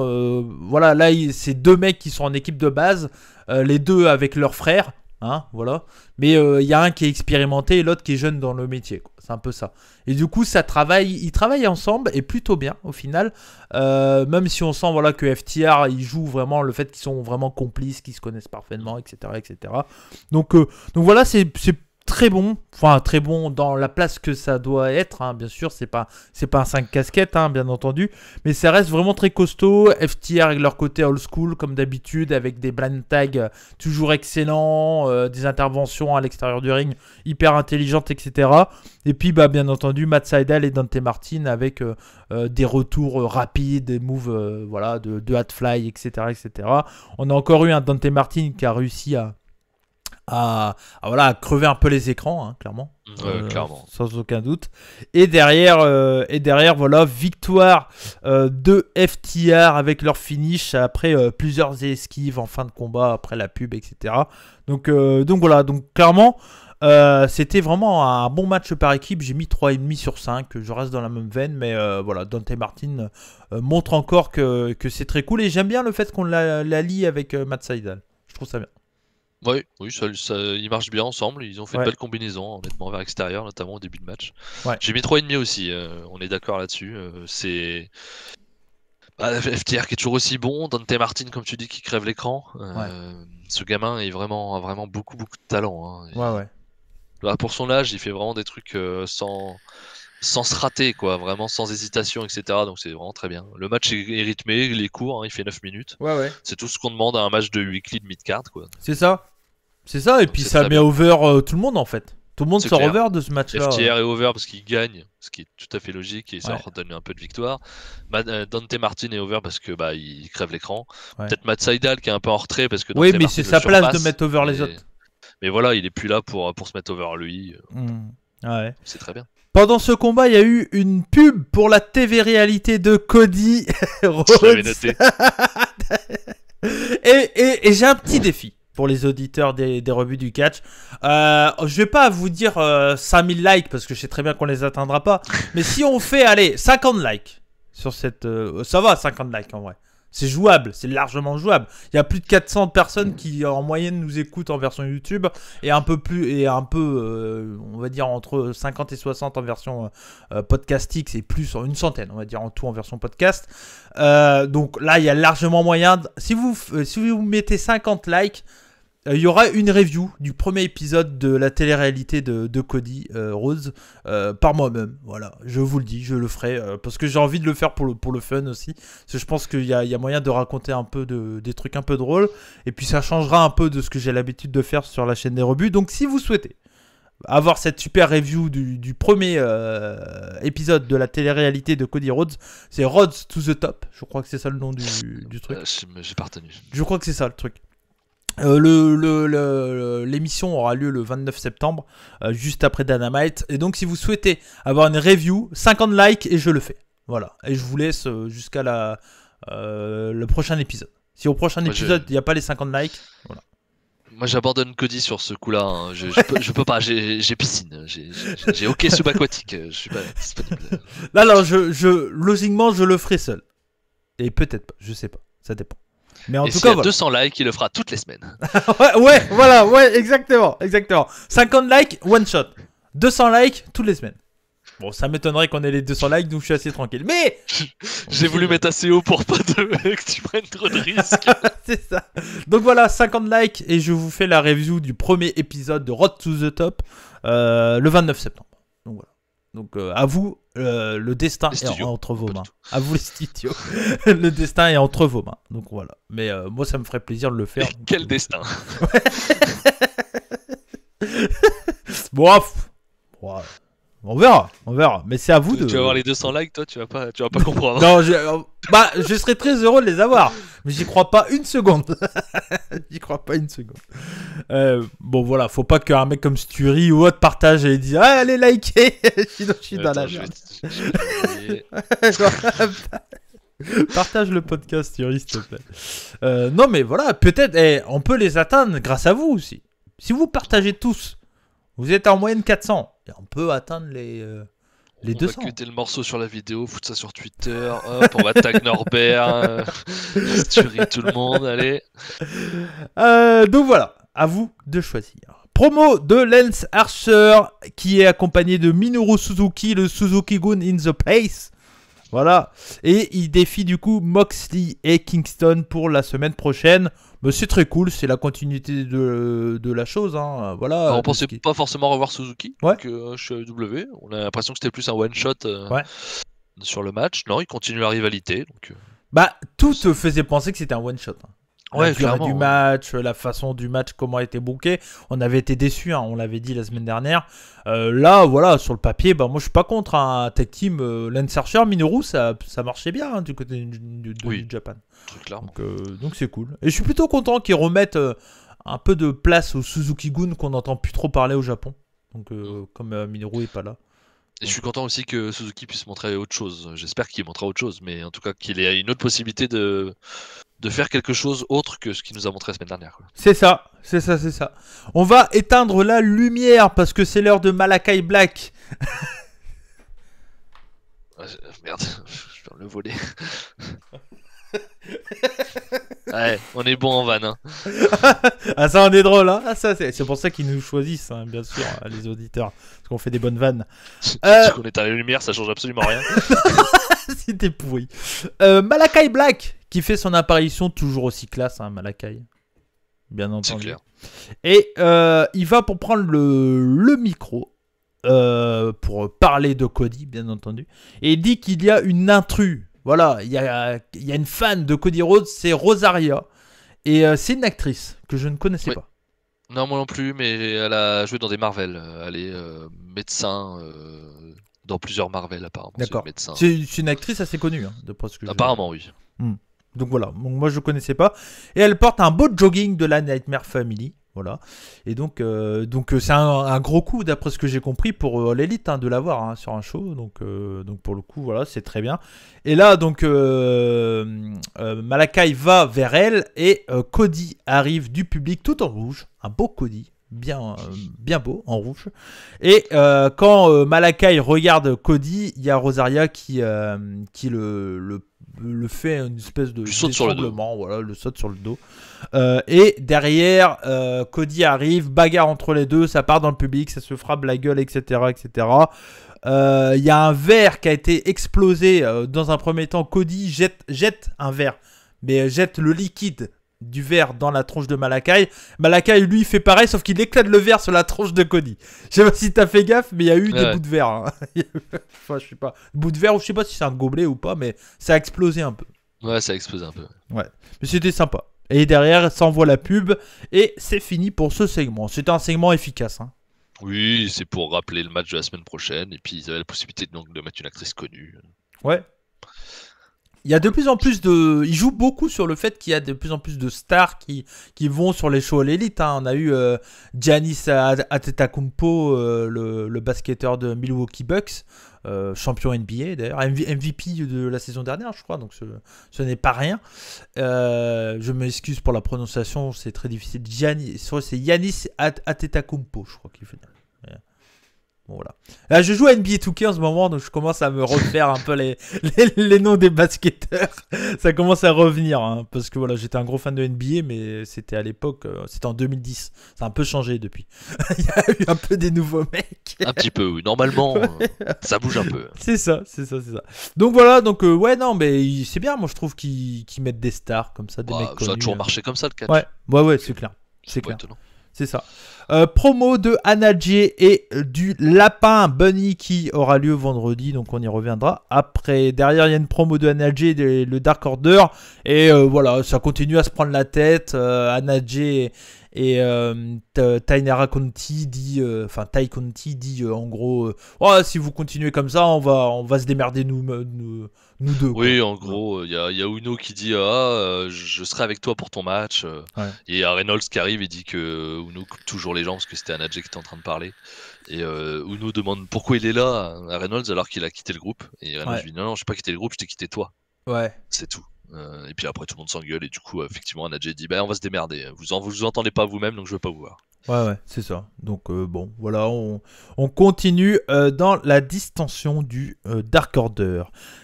voilà, là, c'est deux mecs qui sont en équipe de base, les deux avec leurs frères. Hein, voilà. Mais il y a un qui est expérimenté et l'autre qui est jeune dans le métier. Un peu ça. Et du coup, ça travaille, ils travaillent ensemble et plutôt bien au final. Euh, même si on sent voilà que FTR ils jouent vraiment le fait qu'ils sont vraiment complices, qu'ils se connaissent parfaitement, etc., etc. Donc euh, donc voilà, c'est très bon, enfin très bon dans la place que ça doit être. hein. Bien sûr, c'est pas c'est pas un 5 casquettes, hein, bien entendu, mais ça reste vraiment très costaud. FTR avec leur côté old school comme d'habitude, avec des blind tags toujours excellents, euh, des interventions à l'extérieur du ring hyper intelligentes, etc. Et puis, bah, bien entendu, Matt Seidel et Dante Martin avec euh, euh, des retours rapides, des moves voilà, de, de Hatfly, etc., etc. On a encore eu un Dante Martin qui a réussi à, à, à, voilà, à crever un peu les écrans, hein, clairement. Euh, clairement. Sans aucun doute. Et derrière, euh, et derrière voilà, victoire euh, de FTR avec leur finish après plusieurs esquives en fin de combat, après la pub, etc. Donc, donc voilà, donc clairement, c'était vraiment un bon match par équipe. J'ai mis 3,5 sur 5. Je reste dans la même veine, mais voilà, Dante Martin montre encore que, que c'est très cool. Et j'aime bien le fait qu'on la, la lie avec Matt Seidel. Je trouve ça bien. Oui, oui, ça, ça- ils marchent bien ensemble. Ils ont fait Ouais. de belles combinaisons, honnêtement, vers extérieur, notamment au début de match. Ouais. J'ai mis 3,5 aussi, euh, on est d'accord là-dessus. euh, c'est. Bah, FTR qui est toujours aussi bon, Dante Martin, comme tu dis, qui crève l'écran. euh, Ce gamin est vraiment, a vraiment beaucoup, beaucoup de talent. hein. Ouais, ouais. Bah, pour son âge, il fait vraiment des trucs sans, sans se rater, quoi, vraiment sans hésitation, etc. Donc c'est vraiment très bien. Le match est, est rythmé, il est court, hein, il fait 9 minutes. Ouais, ouais. C'est tout ce qu'on demande à un match de weekly de mid-card, quoi. C'est ça. C'est ça, et puis ça met bien. over euh, tout le monde en fait. Tout le monde sort clair. over de ce match-là. FTR est over parce qu'il gagne, ce qui est tout à fait logique et ça Ouais. leur donne un peu de victoire. Euh, Dante Martin est over parce que bah il crève l'écran. Ouais. Peut-être Matt Seidel qui est un peu en retrait parce que Oui, Dante mais Martin c'est sa place de mettre over les mais- autres. Mais voilà, il est plus là pour, pour se mettre over lui, euh, Hmm. Ouais. c'est très bien. Pendant ce combat, il y a eu une pub pour la TV réalité de Cody Je Rhodes. noté. Et, et- et j'ai un petit défi pour les auditeurs des, des revues du catch. Euh, je vais pas vous dire euh, 5000 likes parce que je sais très bien qu'on les atteindra pas. Mais si on fait, allez, 50 likes sur cette. euh, ça va, 50 likes en vrai. C'est jouable, c'est largement jouable. Il y a plus de 400 personnes qui en moyenne nous écoutent en version YouTube et un peu plus et un peu, euh, on va dire entre 50 et 60 en version euh, euh, podcastique, c'est plus une centaine, on va dire en tout en version podcast. Euh, donc là, il y a largement moyen. de- si vous euh, si vous mettez 50 likes, euh, il y aura une review du premier épisode de la télé-réalité de, de Cody euh, Rhodes euh, par moi-même. Voilà, je vous le dis, je le ferai euh, parce que j'ai envie de le faire pour le, pour le fun aussi. Parce que je pense qu'il y y a moyen de raconter un peu de, des trucs un peu drôles et puis ça changera un peu de ce que j'ai l'habitude de faire sur la chaîne des rebuts. Donc si vous souhaitez avoir cette super review du, du premier euh, épisode de la télé-réalité de Cody Rhodes, c'est Rhodes to the Top. Je crois que c'est ça le nom du, du truc. Euh, J'ai pas retenu. Je crois que c'est ça le truc. Euh, le- le- le- L'émission aura lieu le 29 septembre, euh, juste après Dynamite. Et donc, si vous souhaitez avoir une review, 50 likes et je le fais. Voilà. Et je vous laisse euh, jusqu'à la, euh, le prochain épisode. Si au prochain Moi, épisode, il n'y a pas les 50 likes, Moi j'abandonne Cody sur ce coup-là. hein. Je, je, peux, je peux pas, j'ai piscine, j'ai hockey subaquatique, je suis pas disponible. là, je, je, logiquement, je le ferai seul. Et peut-être pas, je sais pas. Ça dépend. Mais en Et tout s'il y cas, a voilà. 200 likes, il le fera toutes les semaines. ouais, ouais, voilà, ouais, exactement, exactement. 50 likes, one shot. 200 likes, toutes les semaines. Bon, ça m'étonnerait qu'on ait les 200 likes, donc je suis assez tranquille. Mais, J'ai voulu mettre assez haut pour pas de... que tu prennes trop de risques. c'est ça. Donc voilà, 50 likes, et je vous fais la review du premier épisode de Road to the Top euh, le 29 septembre. Donc voilà. Donc euh, à vous, euh, le destin est entre vos mains. À vous les studios. le destin est entre vos mains. Donc voilà. Mais euh, moi, ça me ferait plaisir de le faire. Quel destin. Pff, bon, ah, on verra, on verra. Mais c'est à vous de. Tu vas avoir les 200 likes, toi, tu vas pas, tu vas pas comprendre. Non, je... euh, bah, je serais très heureux de les avoir, mais j'y crois pas une seconde. j'y crois pas une seconde. Euh, bon, voilà, faut pas qu'un mec comme Sturi ou autre partage et dise ah, allez liker, sinon je suis dans la merde. Partage le podcast, Sturi, s'il te plaît. Euh, non, mais voilà, peut-être, eh, on peut les atteindre grâce à vous aussi. Si vous partagez tous, vous êtes en moyenne 400, et on peut atteindre les. euh, Les on 200. va cuter le morceau sur la vidéo, foutre ça sur Twitter, hop, on va tag Norbert, euh, Stury, tout le monde, allez. Euh, donc voilà, à vous de choisir. Promo de Lance Archer qui est accompagné de Minoru Suzuki, le Suzuki Gun in the place. Voilà. Et il défie du coup Moxley et Kingston pour la semaine prochaine. Mais c'est très cool, c'est la continuité de, de la chose. Hein. Voilà. Alors, on pensait qui- pas forcément revoir Suzuki, Ouais. donc euh, chez W, on a l'impression que c'était plus un one shot euh, Ouais. sur le match. Non, il continue la rivalité, donc euh, Bah, tout te faisait penser que c'était un one shot. hein. La Ouais, clairement, du ouais. match, la façon du match, comment a été booké. On avait été déçus, hein, on l'avait dit la semaine dernière. Euh, là, voilà, sur le papier, bah, moi je suis pas contre un tech team. Euh, Lance Archer, Minoru, ça, ça marchait bien hein, du côté du, du- Oui. Japan. Donc euh, donc c'est cool. Et je suis plutôt content qu'ils remettent euh, un peu de place au Suzuki Gun qu'on n'entend plus trop parler au Japon. Donc euh, comme euh, Minoru est pas là. Et je suis content aussi que Suzuki puisse montrer autre chose. J'espère qu'il montrera autre chose, mais en tout cas qu'il ait une autre possibilité de, de faire quelque chose autre que ce qu'il nous a montré la semaine dernière. C'est ça, c'est ça, c'est ça. On va éteindre la lumière parce que c'est l'heure de Malakai Black. Ah, je- Merde, je vais le voler. Ouais, on est bon en van. Hein. Ah, ça en est drôle, hein ah, ça, c'est pour ça qu'ils nous choisissent, hein, bien sûr, euh, les auditeurs. Parce qu'on fait des bonnes vannes. Euh. Qu'on à la lumière, ça change absolument rien. C'était pourri. Euh, Malakai Black, qui fait son apparition toujours aussi classe, hein, Malakai. Bien C'est entendu. clair. Et euh, il va pour prendre le, le micro euh, pour parler de Cody, bien entendu. Et il dit qu'il y a une intrus. Voilà, il y a, il y a une fan de Cody Rhodes, c'est Rosaria. Et euh, c'est une actrice que je ne connaissais Oui. pas. Non, moi non plus, mais elle a joué dans des Marvel. Elle est médecin dans plusieurs Marvel, apparemment. C'est D'accord. C'est une actrice assez connue, hein, de ce que je- Apparemment, oui. Donc voilà, moi je connaissais pas. Et elle porte un beau jogging de la Nightmare Family. Voilà. Et donc, euh, euh, c'est un, gros coup, d'après ce que j'ai compris, pour euh, l'élite hein, de l'avoir hein, sur un show. Donc, pour le coup, voilà, c'est très bien. Et là, donc, Malakai va vers elle et Cody arrive du public tout en rouge. Un beau Cody. Bien, beau en rouge. Et quand Malakai regarde Cody, il y a Rosaria qui, le, le fait une espèce de Lui saute sur le dos. d'étranglement, voilà, le saute sur le dos. Euh, et derrière, euh, Cody arrive, bagarre entre les deux, ça part dans le public, ça se frappe la gueule, etc. etc. Euh, Il y a un verre qui a été explosé. euh, dans un premier temps, Cody jette, jette un verre, mais jette le liquide du verre dans la tronche de Malakai. Malakai, lui, fait pareil, sauf qu'il éclate le verre sur la tronche de Cody. Je sais pas si t'as fait gaffe, mais il y a eu des Ouais. bouts de verre. hein. Enfin, je sais pas. Bout de verre, ou je sais pas si c'est un gobelet ou pas, mais ça a explosé un peu. Ouais, ça a explosé un peu. Mais c'était sympa. Et derrière, ça envoie la pub. Et c'est fini pour ce segment. C'était un segment efficace. hein. Oui, c'est pour rappeler le match de la semaine prochaine. Et puis, ils avaient la possibilité donc, de mettre une actrice connue. Ouais. Il y a de plus en plus de. Il joue beaucoup sur le fait qu'il y a de plus en plus de stars qui, qui vont sur les shows à l'élite. hein. On a eu euh, Giannis Antetokounmpo, euh, le, le basketteur de Milwaukee Bucks, euh, champion NBA d'ailleurs, MV- MVP de la saison dernière, je crois. Donc ce, n'est pas rien. Euh, je m'excuse pour la prononciation, c'est très difficile. Giannis, c'est Yanis Antetokounmpo, je crois qu'il fait. Bon, voilà. Là, je joue à NBA 2K en ce moment, donc je commence à me refaire un peu les, les, les noms des basketteurs. Ça commence à revenir, hein, parce que voilà, j'étais un gros fan de NBA, mais c'était à l'époque, euh, c'était en 2010. Ça a un peu changé depuis. Il y a eu un peu des nouveaux mecs. Un petit peu, oui. Normalement, euh, ça bouge un peu. C'est ça, c'est ça, c'est ça. Donc voilà, donc euh, ouais, non, mais c'est bien, moi je trouve qu'ils qu'ils mettent des stars comme ça, des Bah, mecs ça a toujours euh. marché comme ça, le catch. Ouais, ouais, ouais, c'est clair. C'est clair. étonnant. C'est ça. Euh, promo de Anadje et du lapin Bunny qui aura lieu vendredi, donc on y reviendra. Après, derrière, il y a une promo de Anadje le Dark Order. Et euh, voilà, ça continue à se prendre la tête. Euh, et, euh, Ta- Tainara Conti dit, euh, enfin Tai Conti dit euh, en gros, Oh, si vous continuez comme ça, on va, on va se démerder nous, nous, nous deux. quoi. Oui, en gros, il y, a- y a Uno qui dit Ah, je serai avec toi pour ton match. Ouais. Et il y a Reynolds qui arrive et dit que Uno coupe toujours les gens parce que c'était Anadje qui était en train de parler. Et euh, Uno demande pourquoi il est là à Reynolds alors qu'il a quitté le groupe. Et Reynolds Ouais. lui dit Non, non, je n'ai pas quitté le groupe, je t'ai quitté toi. Ouais. C'est tout. Euh, et puis après, tout le monde s'engueule. Et du coup, effectivement, Anadje dit Bah, on va se démerder. Vous en, vous entendez pas vous-même, donc je veux pas vous voir. Ouais, ouais, c'est ça. Donc, euh, bon, voilà, on, on continue euh, dans la distension du Dark Order.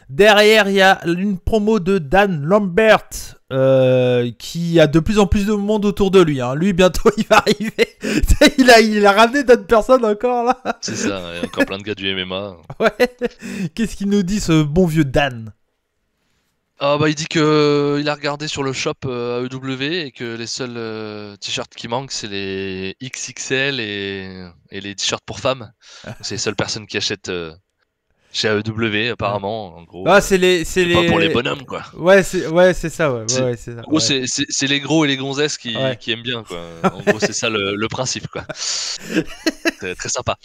Derrière, il y a une promo de Dan Lambert qui a de plus en plus de monde autour de lui. hein. Lui, bientôt, il va arriver. il, a, il a ramené d'autres personnes encore là. C'est ça, il y a encore plein de gars du MMA. Ouais. Qu'est-ce qu'il nous dit, ce bon vieux Dan? Ah bah il dit que euh, il a regardé sur le shop euh, AEW et que les seuls euh, t-shirts qui manquent c'est les XXL et, et les t-shirts pour femmes. C'est les seules personnes qui achètent euh, chez AEW apparemment. En gros, Ah, euh, c'est les. C'est les... pas pour les bonhommes quoi. Ouais, c'est ouais, c'est ça, ouais. ouais, C'est- ouais, c'est ça. En gros ouais. c'est- les gros et les gonzesses qui, Ouais. qui aiment bien quoi. En gros c'est ça le, le principe quoi. Très sympa.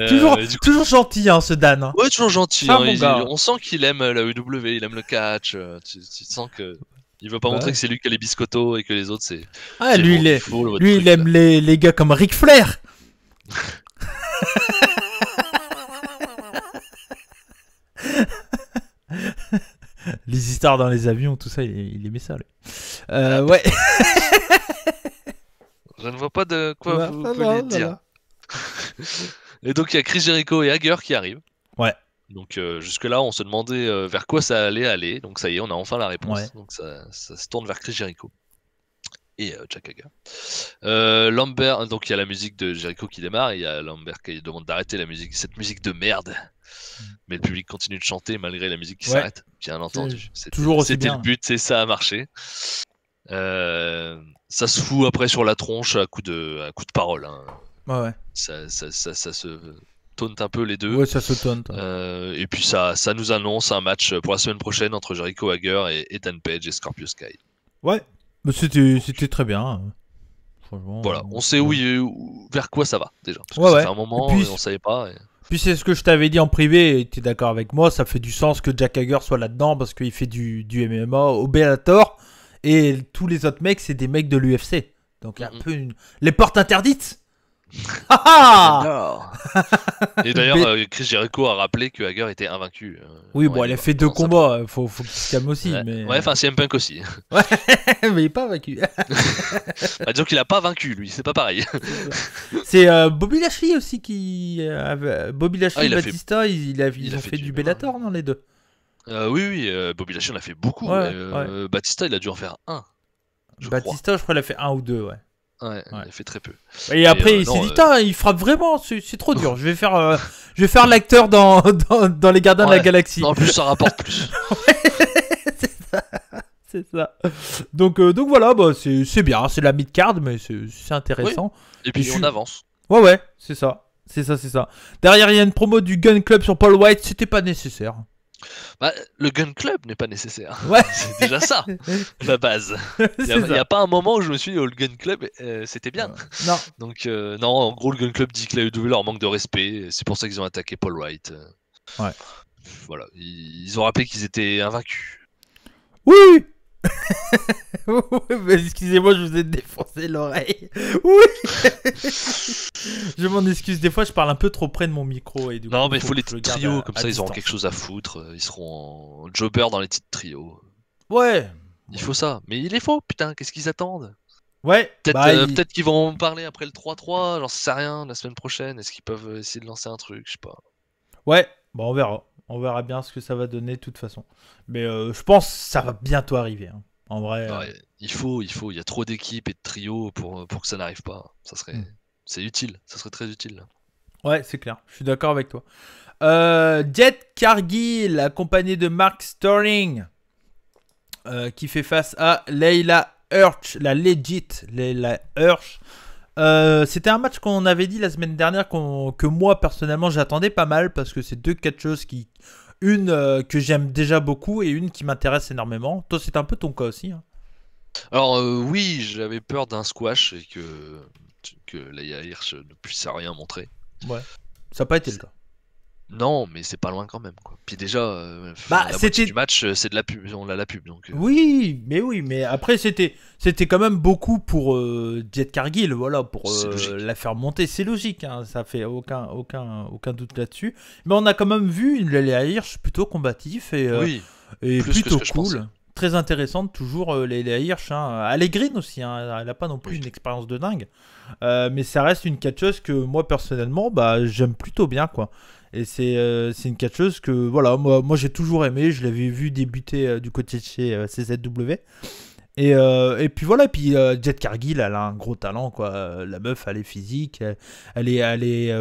Euh, Toujours, coup- toujours gentil, hein, ce Dan. hein. Ouais, toujours gentil. Hein, il- gars. on sent qu'il aime la AEW, il aime le catch. euh, Tu, tu sens que il veut pas montrer que c'est lui qui a les biscottos et que les autres c'est. Ah, lui, il est. Lui, truc, il aime les, les gars comme Ric Flair. les histoires dans les avions, tout ça, il, il aimait ça, lui. Euh, ouais. Je ne vois pas de quoi Bah, vous voilà, vouliez dire. Et donc il y a Chris Jericho et Hager qui arrivent. Ouais. Donc euh, jusque-là, on se demandait euh, vers quoi ça allait aller. Donc ça y est, on a enfin la réponse. Ouais. Donc ça, ça se tourne vers Chris Jericho et euh, Jack Hager. Euh, Lambert, donc il y a la musique de Jericho qui démarre. Il y a Lambert qui demande d'arrêter la musique, cette musique de merde. Mais le public continue de chanter malgré la musique qui Ouais. s'arrête. Bien entendu. C'était- le but, c'est ça a marché. Euh, ça se fout après sur la tronche à coup de, à coup de parole. hein. Ouais, ouais. Ça, ça, ça, ça se taunte un peu les deux. Ouais, ça se. Euh, et puis ça, ça nous annonce un match pour la semaine prochaine entre Jericho Hager et Ethan Page et Scorpio Sky. Ouais. Mais c'était c'était très bien. Franchement. Voilà, euh, on sait où, il- où- vers quoi ça va déjà. Parce que Ouais, ça fait un moment Et puis- on savait pas. et- Puis c'est ce que je t'avais dit en privé, et tu es d'accord avec moi, ça fait du sens que Jack Hager soit là-dedans parce qu'il fait du, du MMA au Bellator et tous les autres mecs, c'est des mecs de l'UFC. Donc il y a un peu une... les portes interdites. Ah ah Et d'ailleurs, Mais- euh, Chris Jericho a rappelé que Hager était invaincu. euh, Oui, bon, elle a fait deux combats, faut, faut qu'il se calme aussi. Ouais, mais... ouais, enfin CM Punk aussi. mais il est pas vaincu. Bah, disons qu'il a pas vaincu lui, c'est pas pareil. c'est euh, Bobby Lashley aussi qui. euh, avait- Bobby Lashley Ah, et il a fait- Batista, ils, ont fait fait, du. Bellator, non, les deux? Euh, oui, oui, euh, Bobby Lashley en a fait beaucoup. Ouais, euh, Batista, il a dû en faire un. Je Batista, je crois, il a fait un ou deux, ouais. Ouais, il fait très peu. Et après, euh, il s'est dit, euh, il frappe vraiment, c'est trop dur. Je vais faire, euh, je vais faire l'acteur dans, dans, dans Les Gardiens de la Galaxie. Non, en plus, ça rapporte plus. c'est ça. C'est ça. Donc, euh, donc voilà, bah, c'est c'est bien, c'est la mid-card, mais c'est c'est intéressant. Et puis on suis- avance. Ouais, ouais, c'est ça. C'est ça, c'est ça. Derrière, il y a une promo du Gun Club sur Paul White, c'était pas nécessaire. Bah, le Gun Club n'est pas nécessaire. Ouais. C'est déjà ça, la base. Il n'y a, pas un moment où je me suis dit, oh, le Gun Club, euh, c'était bien. Non, Donc, euh, non, en gros, le Gun Club dit que la UW leur manque de respect. C'est pour ça qu'ils ont attaqué Paul Wright. Ouais. Voilà, ils, ils ont rappelé qu'ils étaient invaincus. Oui, Excusez-moi, je vous ai défoncé l'oreille. Oui. je m'en excuse. Des fois, je parle un peu trop près de mon micro et du Non, coup, mais il faut les titres trios, comme à ça ils auront quelque chose à foutre. euh, Ils seront en jobber dans les titres trios. Ouais. Il faut ça. Mais il est faux, putain, qu'est-ce qu'ils attendent? Ouais. Peut-être bah, euh, il- peut-être qu'ils vont en parler après le 3-3, j'en sais rien, la semaine prochaine. Est-ce qu'ils peuvent essayer de lancer un truc Je sais pas. Ouais. Bon, on verra. On verra bien ce que ça va donner de toute façon. Mais euh, je pense que ça va bientôt arriver. hein. En vrai. euh, il faut, il faut. Il y a trop d'équipes et de trios pour, pour que ça n'arrive pas. Ça serait, Mm. c'est utile. Ça serait très utile. Ouais, c'est clair. Je suis d'accord avec toi. Euh, Jet Cargill, accompagné de Mark Sterling, euh, qui fait face à Leila Hirsch, la legit Leila Hirsch. Euh, C'était un match qu'on avait dit la semaine dernière que moi personnellement j'attendais pas mal parce que c'est deux catcheuses qui une euh, que j'aime déjà beaucoup et une qui m'intéresse énormément. Toi c'est un peu ton cas aussi. hein. Alors euh, oui, j'avais peur d'un squash et que que Leia Hirsch ne puisse rien montrer. Ça n'a pas été le cas. Non, mais c'est pas loin quand même. Quoi. Puis déjà, euh, Bah, la moitié c'était- du match, euh, c'est de la pub. On a la pub, donc. euh, Oui, mais oui, mais après c'était c'était quand même beaucoup pour euh, Jet Cargill, voilà, pour euh, la faire monter, c'est logique, hein, ça fait aucun aucun aucun doute là-dessus. Mais on a quand même vu une Leila Hirsch plutôt combatif et, Oui. et plutôt cool, très intéressante toujours Leila Hirsch. Hein. Elle est green aussi, hein, elle a pas non plus Oui. une expérience de dingue, mais ça reste une catcheuse que moi personnellement, bah j'aime plutôt bien quoi. Et c'est euh, une catcheuse que voilà, moi, moi j'ai toujours aimé. Je l'avais vu débuter euh, du côté de chez euh, CZW. Et, euh, et puis voilà, et puis Jet Cargill, elle a un gros talent quoi. La meuf, elle est physique, elle, elle est, elle est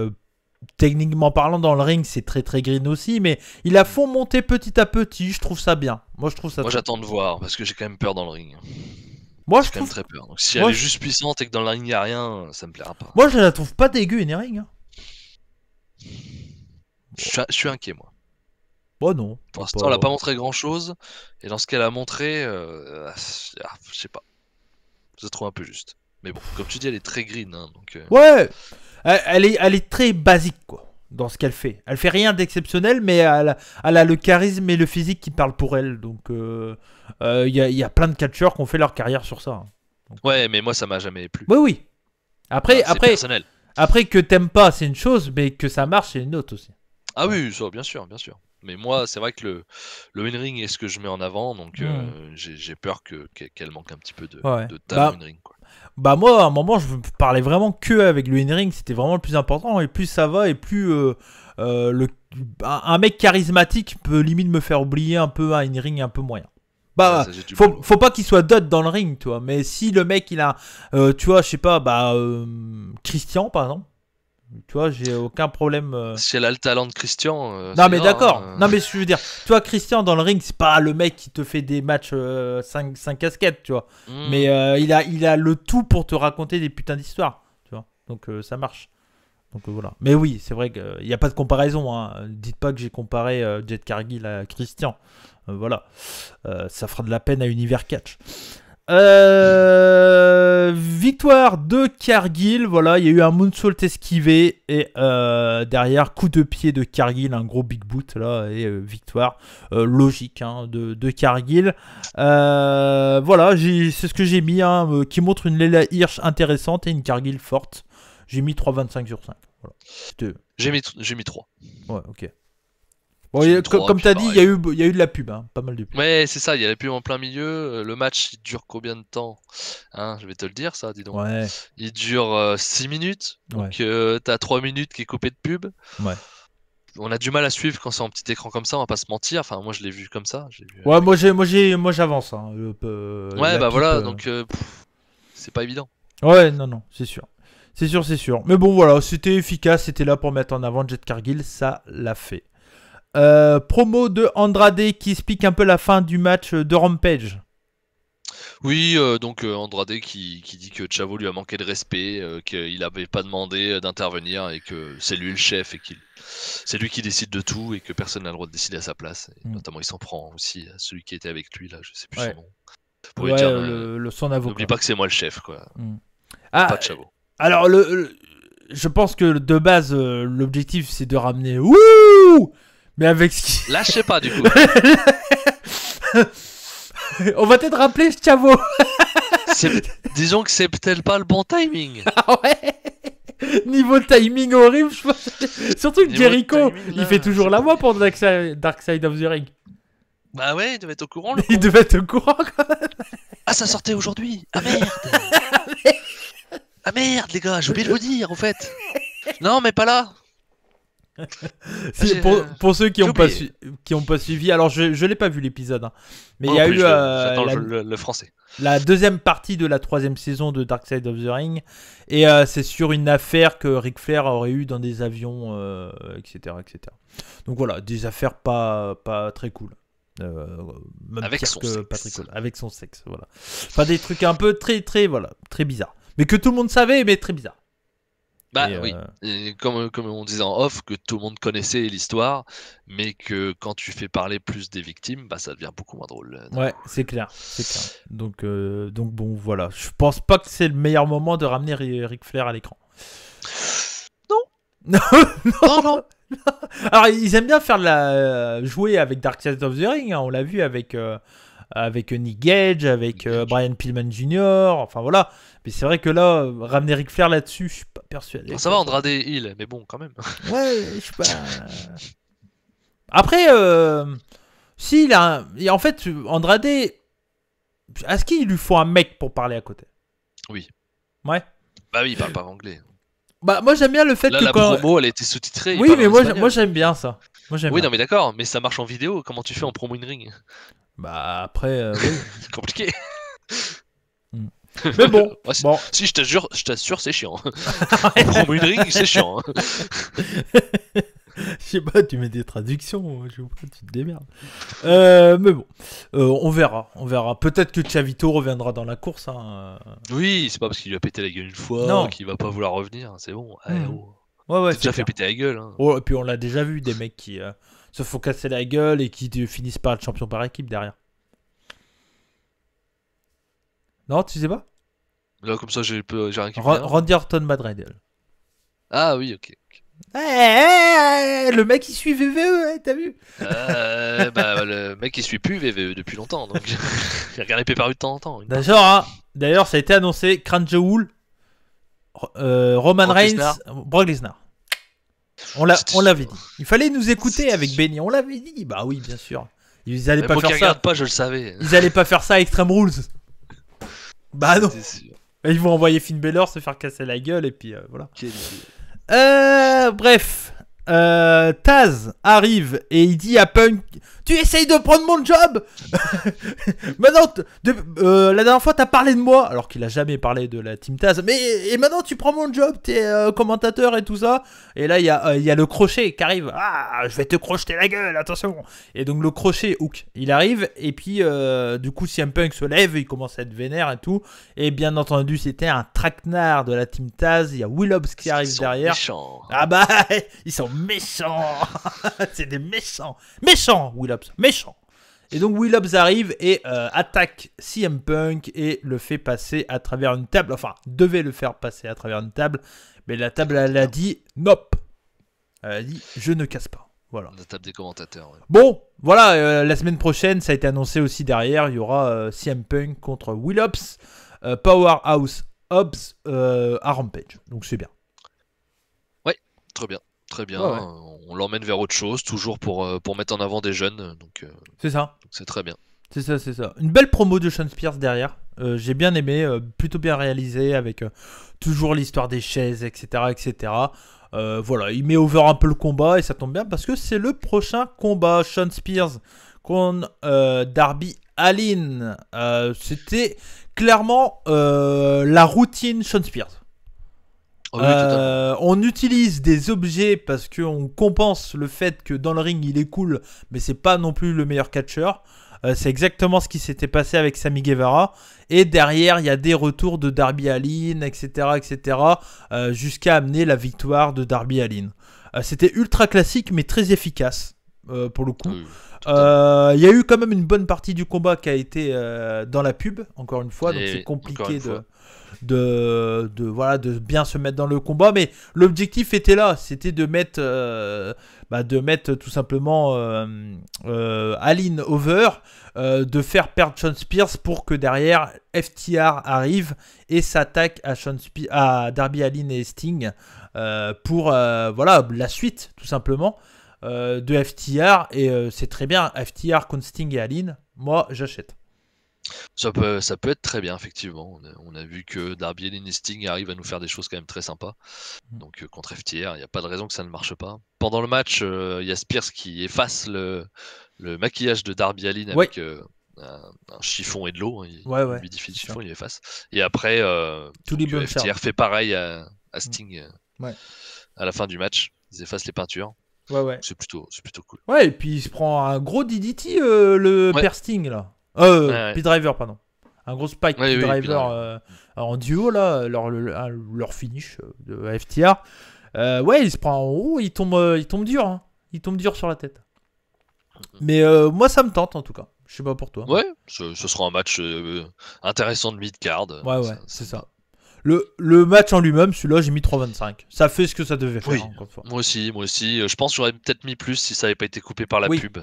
techniquement parlant dans le ring, c'est très très green aussi, mais ils la font monter petit à petit. Je trouve ça bien. Moi je trouve ça. Moi, j'attends de voir parce que j'ai quand même peur dans le ring. Moi je quand même trouve. très peur. Donc si Moi, elle est juste puissante et que dans le ring il n'y a rien, ça me plaira pas. Moi je la trouve pas dégueu une ring. Hein. Je suis, je suis inquiet, moi. Bon non. Pour l'instant, elle n'a pas montré grand chose. Et dans ce qu'elle a montré, euh, ah, je sais pas. Je trouve un peu juste. Mais bon, comme tu dis, elle est très green. hein, donc, euh, Ouais, elle, est, elle est très basique quoi dans ce qu'elle fait. Elle fait rien d'exceptionnel, mais elle, a- elle a le charisme et le physique qui parlent pour elle. Donc il euh, euh, y, a, y a plein de catcheurs qui ont fait leur carrière sur ça. hein. Ouais, mais moi, ça m'a jamais plu. Oui, oui. Après, Enfin, c'est après, personnel. après que t'aimes pas, c'est une chose, mais que ça marche, c'est une autre aussi. Ah oui, ça, bien sûr, bien sûr. Mais moi, c'est vrai que le, le in-ring est ce que je mets en avant, donc euh, j'ai j'ai peur que qu'elle qu'elle manque un petit peu de, Ouais. de talent Bah, in-ring. quoi. Bah moi, à un moment, je parlais vraiment que avec le in-ring, c'était vraiment le plus important. Et plus ça va, et plus euh, euh, le, un, un mec charismatique peut limite me faire oublier un peu un in-ring un peu moyen. Bah, Ouais, ça, j'ai du faut, boulot. faut pas qu'il soit dot dans le ring, tu vois. Mais si le mec, il a, euh, tu vois, je sais pas, bah, euh, Christian, par exemple. Tu vois, j'ai aucun problème. euh. Si elle a le talent de Christian. euh, Non c'est mais d'accord. hein. Non mais je veux dire, tu vois Christian dans le ring, c'est pas le mec qui te fait des matchs 5 casquettes, tu vois. Hmm. Mais euh, il a il a le tout pour te raconter des putains d'histoires, tu vois. Donc euh, ça marche. Donc euh, voilà. Mais oui, c'est vrai qu'il n'y a pas de comparaison. Hein. Dites pas que j'ai comparé euh, Jet Cargill à Christian. Euh, voilà. Euh, ça fera de la peine à Univers Catch. Euh, victoire de Cargill, voilà, il y a eu un moonsault esquivé et euh, derrière coup de pied de Cargill, un gros big boot là et euh, victoire logique hein, de, de Cargill. Voilà, c'est ce que j'ai mis, hein, qui montre une Leila Hirsch intéressante et une Cargill forte. J'ai mis 3,25 sur 5. Voilà. J'ai mis, j'ai mis 3. Ouais, ok. Bon, a- comme puis tu as dit, il y, a eu, il y a eu de la pub, hein, pas mal de pub. Ouais, c'est ça, il y a la pub en plein milieu. euh, Le match, il dure combien de temps? Hein, Je vais te le dire, ça, dis donc. Ouais, Il dure 6 minutes. Ouais. Donc, euh, t'as 3 minutes qui est coupé de pub. Ouais. On a du mal à suivre quand c'est en petit écran comme ça, on va pas se mentir. Enfin, moi, je l'ai vu comme ça. vu ouais moi, j'ai, moi, j'ai, moi j'avance. Hein, euh, Ouais, bah pipe, voilà, euh. donc euh, c'est pas évident. Ouais, non, non, c'est sûr. C'est sûr, c'est sûr. Mais bon, voilà, c'était efficace, c'était là pour mettre en avant Jet Cargill, ça l'a fait. Euh, promo de Andrade qui explique un peu la fin du match de Rampage. Oui, euh, donc euh, Andrade qui, qui dit que Chavo lui a manqué de respect, euh, qu'il n'avait pas demandé d'intervenir et que c'est lui le chef et qu'il c'est lui qui décide de tout et que personne n'a le droit de décider à sa place. Et Mm. Notamment, il s'en prend aussi à celui qui était avec lui là, je sais plus Ouais. son nom. Pour lui Ouais, dire, le, le- son avocat. n'oublie pas que c'est moi le chef, quoi. Ah, Pas de Chavo. alors, le, le- je pense que de base, l'objectif c'est de ramener Wouh Mais avec ce qui. Là, je sais pas du coup. On va peut-être rappeler Chavo. Disons que c'est peut-être pas le bon timing. Ah ouais Niveau timing horrible, je pense. Surtout que Jericho, timing, il fait toujours la voix pour Dark Side, Dark Side of the Ring. Bah ouais, il devait être au courant. Le Il devait être au courant. quoi. Ah, ça sortait aujourd'hui. Ah merde. ah merde, les gars, j'ai oublié de vous dire en fait. Non, mais pas là. Si, j'ai- pour, pour ceux qui n'ont pas, su- qui ont pas suivi, alors je, je l'ai pas vu l'épisode, hein. mais il y a eu euh, la, le, français. la deuxième partie de la troisième saison de Dark Side of the Ring, et euh, c'est sur une affaire que Ric Flair aurait eu dans des avions, euh, etc., etc. Donc voilà, des affaires pas, pas très cool. Euh, même Avec son que sexe. pas très cool. Avec son sexe, voilà. Enfin des trucs un peu très très voilà, très bizarres. Mais que tout le monde savait, mais très bizarre. Bah Et, oui. euh, Et comme, comme on disait en off, que tout le monde connaissait l'histoire, mais que quand tu fais parler plus des victimes, bah ça devient beaucoup moins drôle. Ouais, c'est clair, c'est clair. Donc, euh, donc bon, voilà. Je pense pas que c'est le meilleur moment de ramener Ri- Ric Flair à l'écran. Non. non, Non, non. Alors, ils aiment bien faire de la euh, jouer avec Dark Side of the Ring. hein, on l'a vu avec euh, avec Nick Gage, avec Nick euh. Brian Pillman Jr. Enfin voilà. Mais c'est vrai que là, ramener Ric Flair là-dessus, je suis pas persuadé. Bon, ça va, Andrade il, mais bon, quand même. Ouais, je sais pas. Après, euh, si il a, un- et en fait, Andrade, est-ce qu'il lui faut un mec pour parler à côté? Oui. Ouais. Bah oui, il parle pas anglais. Bah moi j'aime bien le fait Là, que la quand... promo, elle a été sous-titrée. Oui, mais moi, moi j'aime bien ça. Moi Oui, bien. non, mais d'accord, mais ça marche en vidéo. Comment tu fais en promo in-ring? Bah après, euh, oui. Compliqué. mais bon, Ouais, bon. Si, je t'assure, je t'assure, c'est chiant. en promo in-ring, c'est chiant. Je sais pas, tu mets des traductions, je sais pas, tu te démerdes. Euh, mais bon, Euh, on verra, on verra. Peut-être que Chavito reviendra dans la course. Hein. Oui, c'est pas parce qu'il lui a pété la gueule une fois qu'il va pas vouloir revenir. C'est bon. Oh. Ouais, ouais, déjà fait péter la gueule. hein. Oh, et puis on l'a déjà vu, des mecs qui euh, se font casser la gueule et qui finissent par être champion par équipe derrière. Non, tu sais pas Là, comme ça, j'ai rien qui vient. Randy Orton Madrid. Ah oui, ok. Eh, eh, eh, le mec il suit VVE, t'as vu Euh, bah, le mec il suit plus VVE depuis longtemps, donc il regarde les de temps en temps. D'ailleurs, hein, d'ailleurs, ça a été annoncé, Cran Jewel, euh, Roman Brock Reigns, Lesnar. Brock Lesnar. On l'avait dit. Il fallait nous écouter avec Benny. On l'avait dit. Bah oui, bien sûr. Ils allaient Mais pas faire regarde ça. pas, je le savais. Ils allaient pas faire ça à Extreme Rules. Bah non. Ils vont envoyer Finn Balor se faire casser la gueule et puis euh, voilà. Euh, bref. Euh, Taz arrive et il dit à Punk Tu essayes de prendre mon job? Maintenant, de- euh, la dernière fois, t'as parlé de moi, alors qu'il a jamais parlé de la team Taz. Mais et maintenant, tu prends mon job, t'es euh, commentateur et tout ça. Et là, il y, a, y a le crochet qui arrive. Ah, je vais te crocheter la gueule, attention Et donc, le crochet, Hook, il arrive. Et puis, du coup, CM Punk se lève, il commence à être vénère et tout. Et bien entendu, c'était un traquenard de la team Taz. Il y a Will Hobbs qui arrive derrière. méchants. Ah bah, ils sont méchants. c'est des méchants. Méchants, Will Hobbs. Méchants. Et donc Will Hobbs arrive et euh, attaque CM Punk et le fait passer à travers une table. Enfin, devait le faire passer à travers une table. Mais la table, elle a dit nope. Elle a dit je ne casse pas. Voilà. La table des commentateurs. ouais. Bon, voilà, euh, la semaine prochaine, ça a été annoncé aussi derrière, il y aura euh, CM Punk contre Will Hobbs, euh, Powerhouse Hobbs à Rampage. Donc c'est bien. Très bien. Très bien. Ouais, ouais. Euh, On l'emmène vers autre chose, toujours pour, euh, pour mettre en avant des jeunes. Donc euh, C'est ça. c'est très bien. C'est ça, c'est ça. Une belle promo de Sean Spears derrière. Euh, J'ai bien aimé, euh, plutôt bien réalisé, avec euh, toujours l'histoire des chaises, etc. etc. Voilà, il met over un peu le combat et ça tombe bien parce que c'est le prochain combat. Sean Spears contre Darby Allin. C'était clairement la routine Sean Spears. Oui, totalement. Euh, on utilise des objets parce qu'on compense le fait que dans le ring il est cool, mais c'est pas non plus le meilleur catcheur. Euh, c'est exactement ce qui s'était passé avec Sami Guevara. Et derrière, il y a des retours de Darby Allin, etc., etc., euh, jusqu'à amener la victoire de Darby Allin. C'était ultra classique, mais très efficace euh, pour le coup. Oui. Euh, Il y a eu quand même une bonne partie du combat qui a été euh, dans la pub, encore une fois, donc c'est compliqué de. De, voilà, de bien se mettre dans le combat, mais l'objectif était là, c'était de mettre, euh, bah, de mettre tout simplement euh, euh, Aline over, de faire perdre Sean Spears pour que derrière FTR arrive et s'attaque à, Sean Spe- à Darby Allin et Sting pour voilà, la suite tout simplement de FTR et c'est très bien. FTR contre Sting et Allin. Moi j'achète Ça peut, ça peut être très bien, effectivement. On a, on a vu que Darby Allin et Sting arrivent à nous faire des choses quand même très sympas. Mm. Donc euh, contre FTR, il n'y a pas de raison que ça ne marche pas. Pendant le match, euh, il y a Spears qui efface le, le maquillage de Darby Allin Ouais. avec euh, un, un chiffon et de l'eau. hein. Il Ouais, ouais, humidifie le chiffon, il efface. Et après, euh, les que bonnes FTR fait pareil à, à Sting à la fin du match. Ils effacent les peintures. ouais ouais C'est plutôt, plutôt cool. Ouais, et puis il se prend un gros DDT, le Ouais. Père Sting, là. Euh, Ouais, ouais. P-Driver, pardon. Un gros Spike Ouais, P-Driver euh, en duo, là, leur, leur, leur finish euh, de FTR. Euh, ouais, il se prend en haut, il tombe, il tombe dur. hein. Il tombe dur sur la tête. Mais moi, ça me tente, en tout cas. Je sais pas pour toi. Ouais, ce, ce sera un match intéressant de mid-card. Ouais, ouais, c'est ça. Le, le match en lui-même, celui-là, j'ai mis 3,25. Ça fait ce que ça devait faire, Oui. encore une fois. Moi aussi, moi aussi. Je pense que j'aurais peut-être mis plus si ça n'avait pas été coupé par la Oui. pub.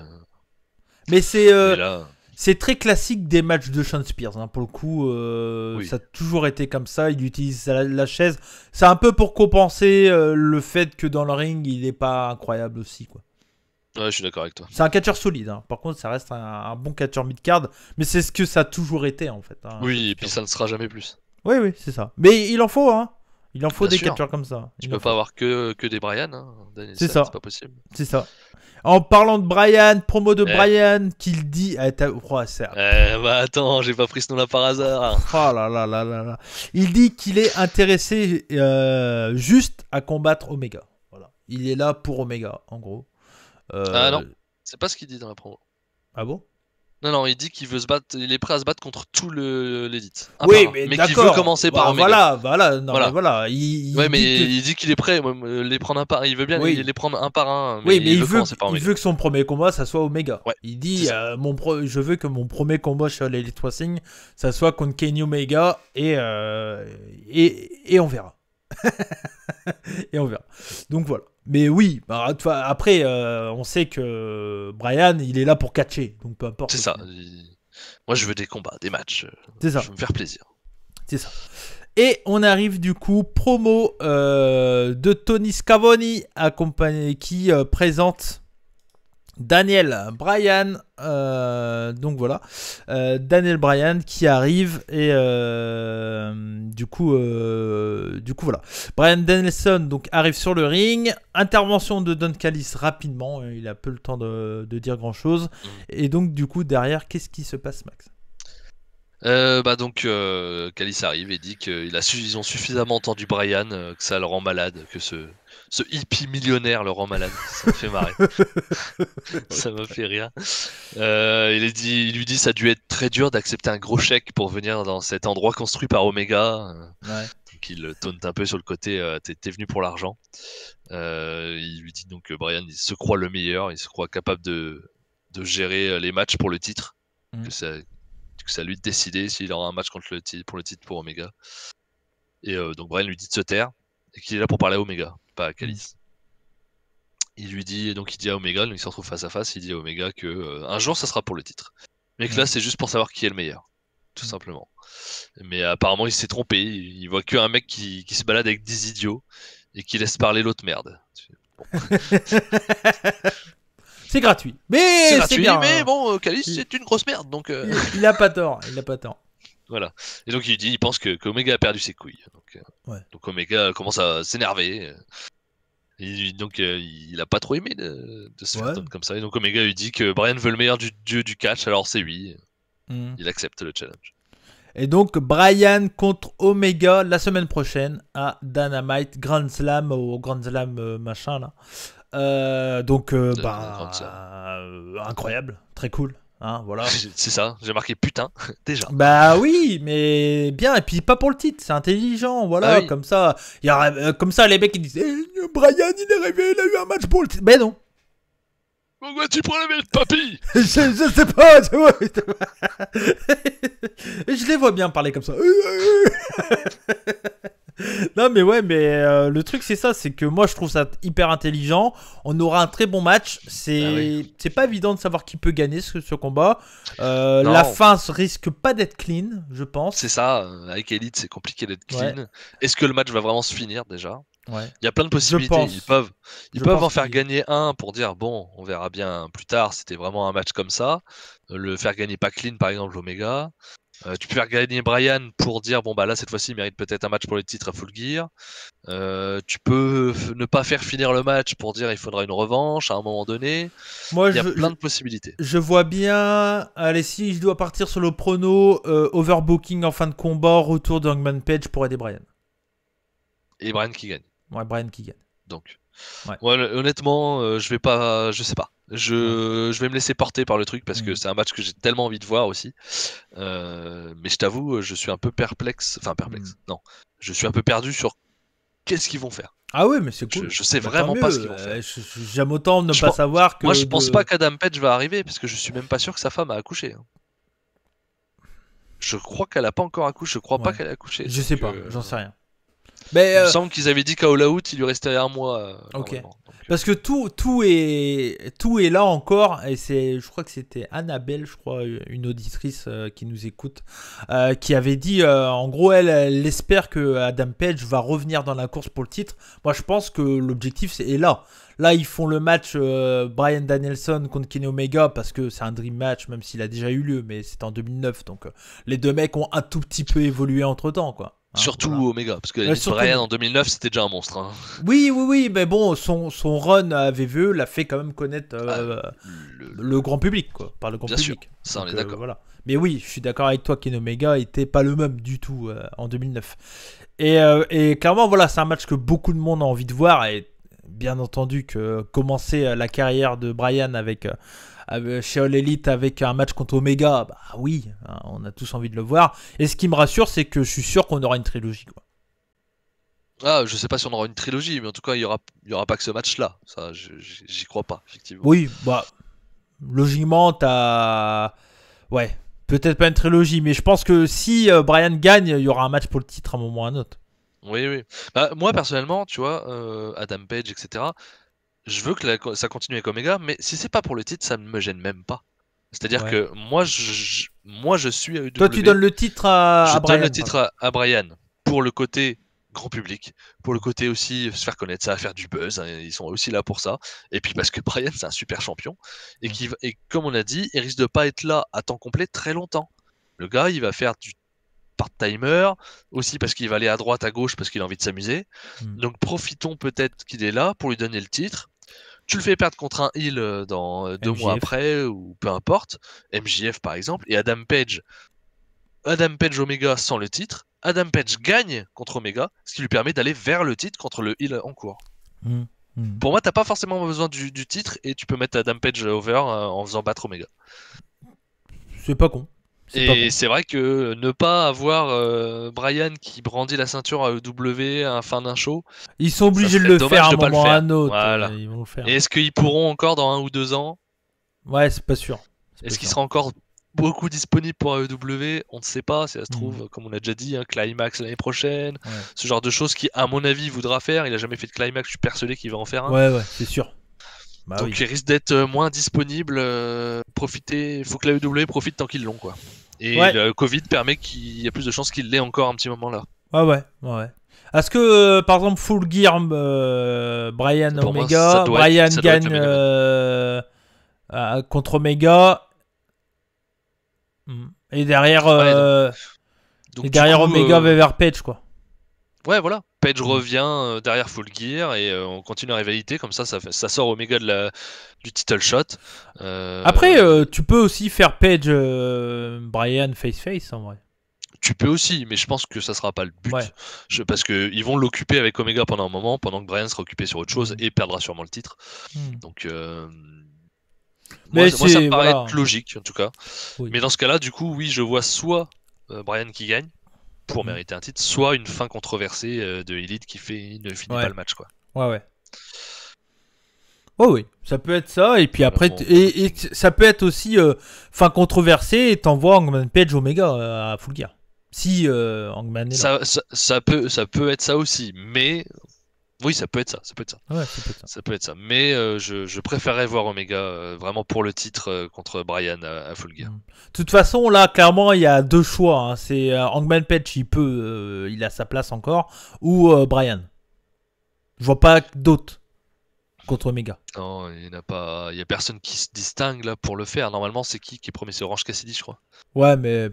Mais c'est euh, là, C'est très classique des matchs de Sean Spears. hein. Pour le coup, euh, Oui. ça a toujours été comme ça. Il utilise la, la chaise. C'est un peu pour compenser euh, le fait que dans le ring, il n'est pas incroyable aussi. quoi. ouais, je suis d'accord avec toi. C'est un catcheur solide. hein. Par contre, ça reste un, un bon catcheur mid-card. Mais c'est ce que ça a toujours été en fait. hein, Oui, et puis ça ne sera jamais plus. Oui, oui, c'est ça. Mais il en faut. Hein. Il en faut Bien des sûr. catcheurs comme ça. Tu Il peux en pas avoir que, que des Brian. Hein, Daniel C'est ça. C'est pas possible. C'est ça. En parlant de Brian, promo de Eh. Brian, qu'il dit. Ah, oh, Eh bah attends, j'ai pas pris ce nom-là par hasard. Oh là là là là là. Il dit qu'il est intéressé euh, juste à combattre Omega. Voilà. Il est là pour Omega, en gros. Euh, Ah non. C'est pas ce qu'il dit dans la promo. Ah bon? Non, non, il dit qu'il veut se battre, il est prêt à se battre contre tout le- l'élite. Un Oui, un. mais, qu'il veut commencer par Bah, Omega. Voilà, voilà, non, Voilà. mais voilà. Il, mais que- il dit qu'il est prêt à euh, les prendre un par Il veut bien Oui. les, prendre un par un. Mais oui, mais il, veut veut, commencer par il veut que son premier combat, ça soit Omega. Ouais, il dit, euh, mon pro- je veux que mon premier combat chez l'Elite Wrestling, ça soit contre Kenny Omega et, euh, et, et on verra. et on verra. Donc voilà. Mais oui, bah, après, euh, on sait que Brian, il est là pour catcher. Donc peu importe. C'est ça. il- Moi, je veux des combats, des matchs. C'est ça. Je veux me faire plaisir. C'est ça. Et on arrive du coup promo euh, de Tony Scavoni accompagné qui euh, présente Daniel Bryan, euh, donc voilà, euh, Daniel Bryan qui arrive et euh, du coup, du coup voilà, Bryan Danielson donc arrive sur le ring, intervention de Don Callis rapidement, il a peu le temps de, de dire grand chose et donc du coup derrière qu'est-ce qui se passe Max? Bah donc, Callis arrive et dit qu'ils ont suffisamment entendu Brian, euh, que ça le rend malade, que ce, ce hippie millionnaire le rend malade. Ça me fait marrer. ça me fait rire. Euh, il, est dit, il lui dit ça a dû être très dur d'accepter un gros chèque pour venir dans cet endroit construit par Omega. Euh, Ouais. Donc il taunte un peu sur le côté euh, t'es t'es venu pour l'argent. Euh, il lui dit donc que Brian il se croit le meilleur, il se croit capable de, de gérer euh, les matchs pour le titre. Mhm. Que, ça, que c'est à lui de décider s'il aura un match contre le titre, pour le titre pour Omega. Et euh, donc Brian lui dit de se taire et qu'il est là pour parler à Omega, pas à Callis. Il lui dit donc il dit à Omega, donc il se retrouve face à face, il dit à Omega que euh, un jour ça sera pour le titre. Mais que là Mhm. c'est juste pour savoir qui est le meilleur. Tout Mhm. simplement. Mais apparemment il s'est trompé, il voit qu'un mec qui, qui se balade avec des idiots et qui laisse parler l'autre merde. C'est gratuit, mais C'est gratuit, bien. mais hein. bon, euh, Callis Il- c'est une grosse merde, donc euh, il, il a pas tort, il a pas tort. Voilà. Et donc il dit, il pense que qu'Omega a perdu ses couilles. Donc, euh, Ouais. donc Omega commence à s'énerver. Et donc euh, il a pas trop aimé de, de se Ouais. faire comme ça. Et donc Omega lui dit que Brian veut le meilleur du dieu du catch, alors c'est oui. Hmm. Il accepte le challenge. Et donc Brian contre Omega la semaine prochaine à Dynamite Grand Slam au Grand Slam euh, machin là. Euh, donc bah, incroyable, très cool. Hein, voilà. c'est ça, j'ai marqué putain déjà. Bah oui, mais bien et puis pas pour le titre, c'est intelligent, voilà, Ah oui. comme ça, il y a, euh, comme ça les mecs ils disent Eh, Brian il est arrivé, il a eu un match pour le titre. Mais non, Pourquoi tu prends la bête, papy? Je, je sais pas, je, vois- je les vois bien parler comme ça. Non mais ouais, mais euh, le truc c'est ça, c'est que moi je trouve ça hyper intelligent. On aura un très bon match. C'est Ah oui. c'est pas évident de savoir qui peut gagner ce, ce combat. Euh, la fin risque pas d'être clean, je pense. C'est ça, euh, avec Elite c'est compliqué d'être Ouais. clean. Est-ce que le match va vraiment se finir déjà? Ouais. Il y a plein de possibilités. Ils peuvent, ils Je peuvent en faire gagner un pour dire bon, on verra bien plus tard. C'était vraiment un match comme ça. Le faire gagner pas clean par exemple Omega. Euh, tu peux faire gagner Brian pour dire bon bah là cette fois-ci il mérite peut-être un match pour le titre à Full Gear. Euh, tu peux ne pas faire finir le match pour dire il faudra une revanche à un moment donné. Moi Il y a je, plein de possibilités. Je vois bien, allez, si je dois partir sur le prono, euh, overbooking en fin de combat, retour de Hangman Page pour aider Brian. Et Brian qui gagne. Ouais, Brian qui gagne. Donc, Ouais. Honnêtement, euh, je vais pas, je sais pas. Je, je vais me laisser porter par le truc parce que Mhm. c'est un match que j'ai tellement envie de voir aussi. Euh, mais je t'avoue, je suis un peu perplexe. Enfin, perplexe. Mhm. Non, je suis un peu perdu sur qu'est-ce qu'ils vont faire. Ah oui, mais c'est Je, cool. je sais Bah, vraiment pas ce qu'ils vont euh, faire. je- je- J'aime autant ne Je pas pense- savoir que. Moi, je pense de- pas qu'Adam Page va arriver parce que je suis même pas sûr que sa femme a accouché. hein. Je crois qu'elle a pas encore accouché. Je crois pas qu'elle a accouché. Je sais pas, euh, j'en sais rien. Mais Il euh, me semble qu'ils avaient dit qu'à All Out, il lui restait un mois. euh, Ok. Donc, euh, parce que tout, tout est, tout est là encore, et c'est, je crois que c'était Annabelle, je crois, une auditrice euh, qui nous écoute, euh, qui avait dit, euh, en gros, elle, elle espère que Adam Page va revenir dans la course pour le titre. Moi, je pense que l'objectif est là. Là, ils font le match euh, Brian Danielson contre Kenny Omega parce que c'est un dream match, même s'il a déjà eu lieu, mais c'était en 2009, donc euh, les deux mecs ont un tout petit peu évolué entre temps, quoi. Hein, Surtout voilà. Omega, parce que surtout- Brian en 2009 c'était déjà un monstre. hein. Oui, oui, oui, mais bon, son, son run à VVE l'a fait quand même connaître euh, Le- le grand public, quoi, par le grand Bien sûr, public. ça on Donc, est euh, d'accord. voilà. Mais oui, je suis d'accord avec toi, Ken Omega était pas le même du tout euh, en 2009. Et, et clairement, voilà, c'est un match que beaucoup de monde a envie de voir. Et bien entendu que commencer la carrière de Brian avec- chez All Elite avec un match contre Omega, bah oui, hein, on a tous envie de le voir. Et ce qui me rassure, c'est que je suis sûr qu'on aura une trilogie. Quoi. Ah, je sais pas si on aura une trilogie, mais en tout cas, il y aura, il y aura pas que ce match-là. Ça, j'y crois pas, effectivement. Oui, bah, logiquement, t'as. Ouais, peut-être pas une trilogie, mais je pense que si euh, Brian gagne, il y aura un match pour le titre à un moment ou à un autre. Oui, oui. Bah, moi, personnellement, tu vois, euh, Adam Page, etc., je veux que la- ça continue avec Omega, mais si c'est pas pour le titre, ça ne me gêne même pas. C'est-à-dire Ouais. que moi je, je- moi, je suis. Toi, tu donnes le titre à, je à Brian. donne le titre à, à Brian pour le côté grand public, pour le côté aussi se faire connaître, ça va faire du buzz, hein, ils sont aussi là pour ça. Et puis parce que Brian c'est un super champion et Mm. qui et comme on a dit, il risque de pas être là à temps complet très longtemps. Le gars, il va faire du part-timer aussi parce qu'il va aller à droite, à gauche parce qu'il a envie de s'amuser. Mm. Donc profitons peut-être qu'il est là pour lui donner le titre. Tu le fais perdre contre un heal euh, dans euh, deux mois après ou peu importe, MJF par exemple, et Adam Page, Adam Page Omega sans le titre. Adam Page gagne contre Omega, ce qui lui permet d'aller vers le titre contre le heal en cours. Mm. Mm. Pour moi, t'as pas forcément besoin du, du titre et tu peux mettre Adam Page over euh, en faisant battre Omega. C'est pas con. Et c'est vrai que ne pas avoir euh, Brian qui brandit la ceinture à EW à la fin d'un show, Ils sont obligés de le faire à un moment à un autre. Voilà. euh, Ils vont le faire. et est-ce qu'ils pourront encore dans un ou deux ans? Ouais, c'est pas sûr. Est-ce qu'il sera encore beaucoup disponible pour AEW On ne sait pas, si ça se trouve, comme on a déjà dit, un climax l'année prochaine, Ouais. ce genre de choses qui, à mon avis, voudra faire. Il a jamais fait de climax, je suis persuadé qu'il va en faire un. Ouais, ouais, c'est sûr. Bah Donc oui. il risque d'être euh, moins disponible. euh, profiter, il faut que l'AEW profite tant qu'ils l'ont, quoi. Et Ouais. le Covid permet qu'il y a plus de chances qu'il l'ait encore un petit moment là. Ouais, ouais, ouais. Est-ce que, euh, par exemple, Full Gear, euh, Brian Pour Omega, Brian être gagne euh, contre Omega. Hmm. Et derrière, Donc, et derrière coup, Omega vers Page, quoi. Ouais, voilà. Page Mm. revient euh, derrière Full Gear et euh, on continue la rivalité. Comme ça, ça, fait- ça sort Omega de la, du title shot. Euh, Après, euh, tu peux aussi faire Page, euh, Brian face-face, en vrai. Tu peux aussi, mais je pense que ça sera pas le but. Ouais. Je- parce que ils vont l'occuper avec Omega pendant un moment, pendant que Brian sera occupé sur autre chose Mhm. et perdra sûrement le titre. Hmm. Donc, euh, Mais moi, moi, ça c'est- me paraît voilà. être logique en tout cas. Oui. Mais dans ce cas-là, du coup, oui, je vois soit euh, Brian qui gagne pour Mhm. mériter un titre, soit une fin controversée euh, de Elite qui fait ne finit Ouais. pas le match, quoi. Ouais, ouais. Oh oui, ça peut être ça, et puis après, bon. et, ça peut être aussi euh, fin controversée, et t'envoies Hangman Page Omega euh, à Full Gear. Si euh, Hangman est là. Ça, ça, ça peut, ça peut être ça aussi, mais oui, ça peut être ça, ça peut être ça. Ouais, ça peut être ça. Ça peut être ça. Mais euh, je, je préférerais voir Omega euh, vraiment pour le titre euh, contre Brian à, à Full Gear. De toute façon, là, clairement, il y a deux choix. hein. C'est Hangman Page, il peut, il a sa place encore, ou Brian. Je vois pas d'autres contre Omega. Non, il n'y a pas, il y a personne qui se distingue là pour le faire. Normalement, c'est qui qui est premier? C'est Orange Cassidy, je crois. Ouais, mais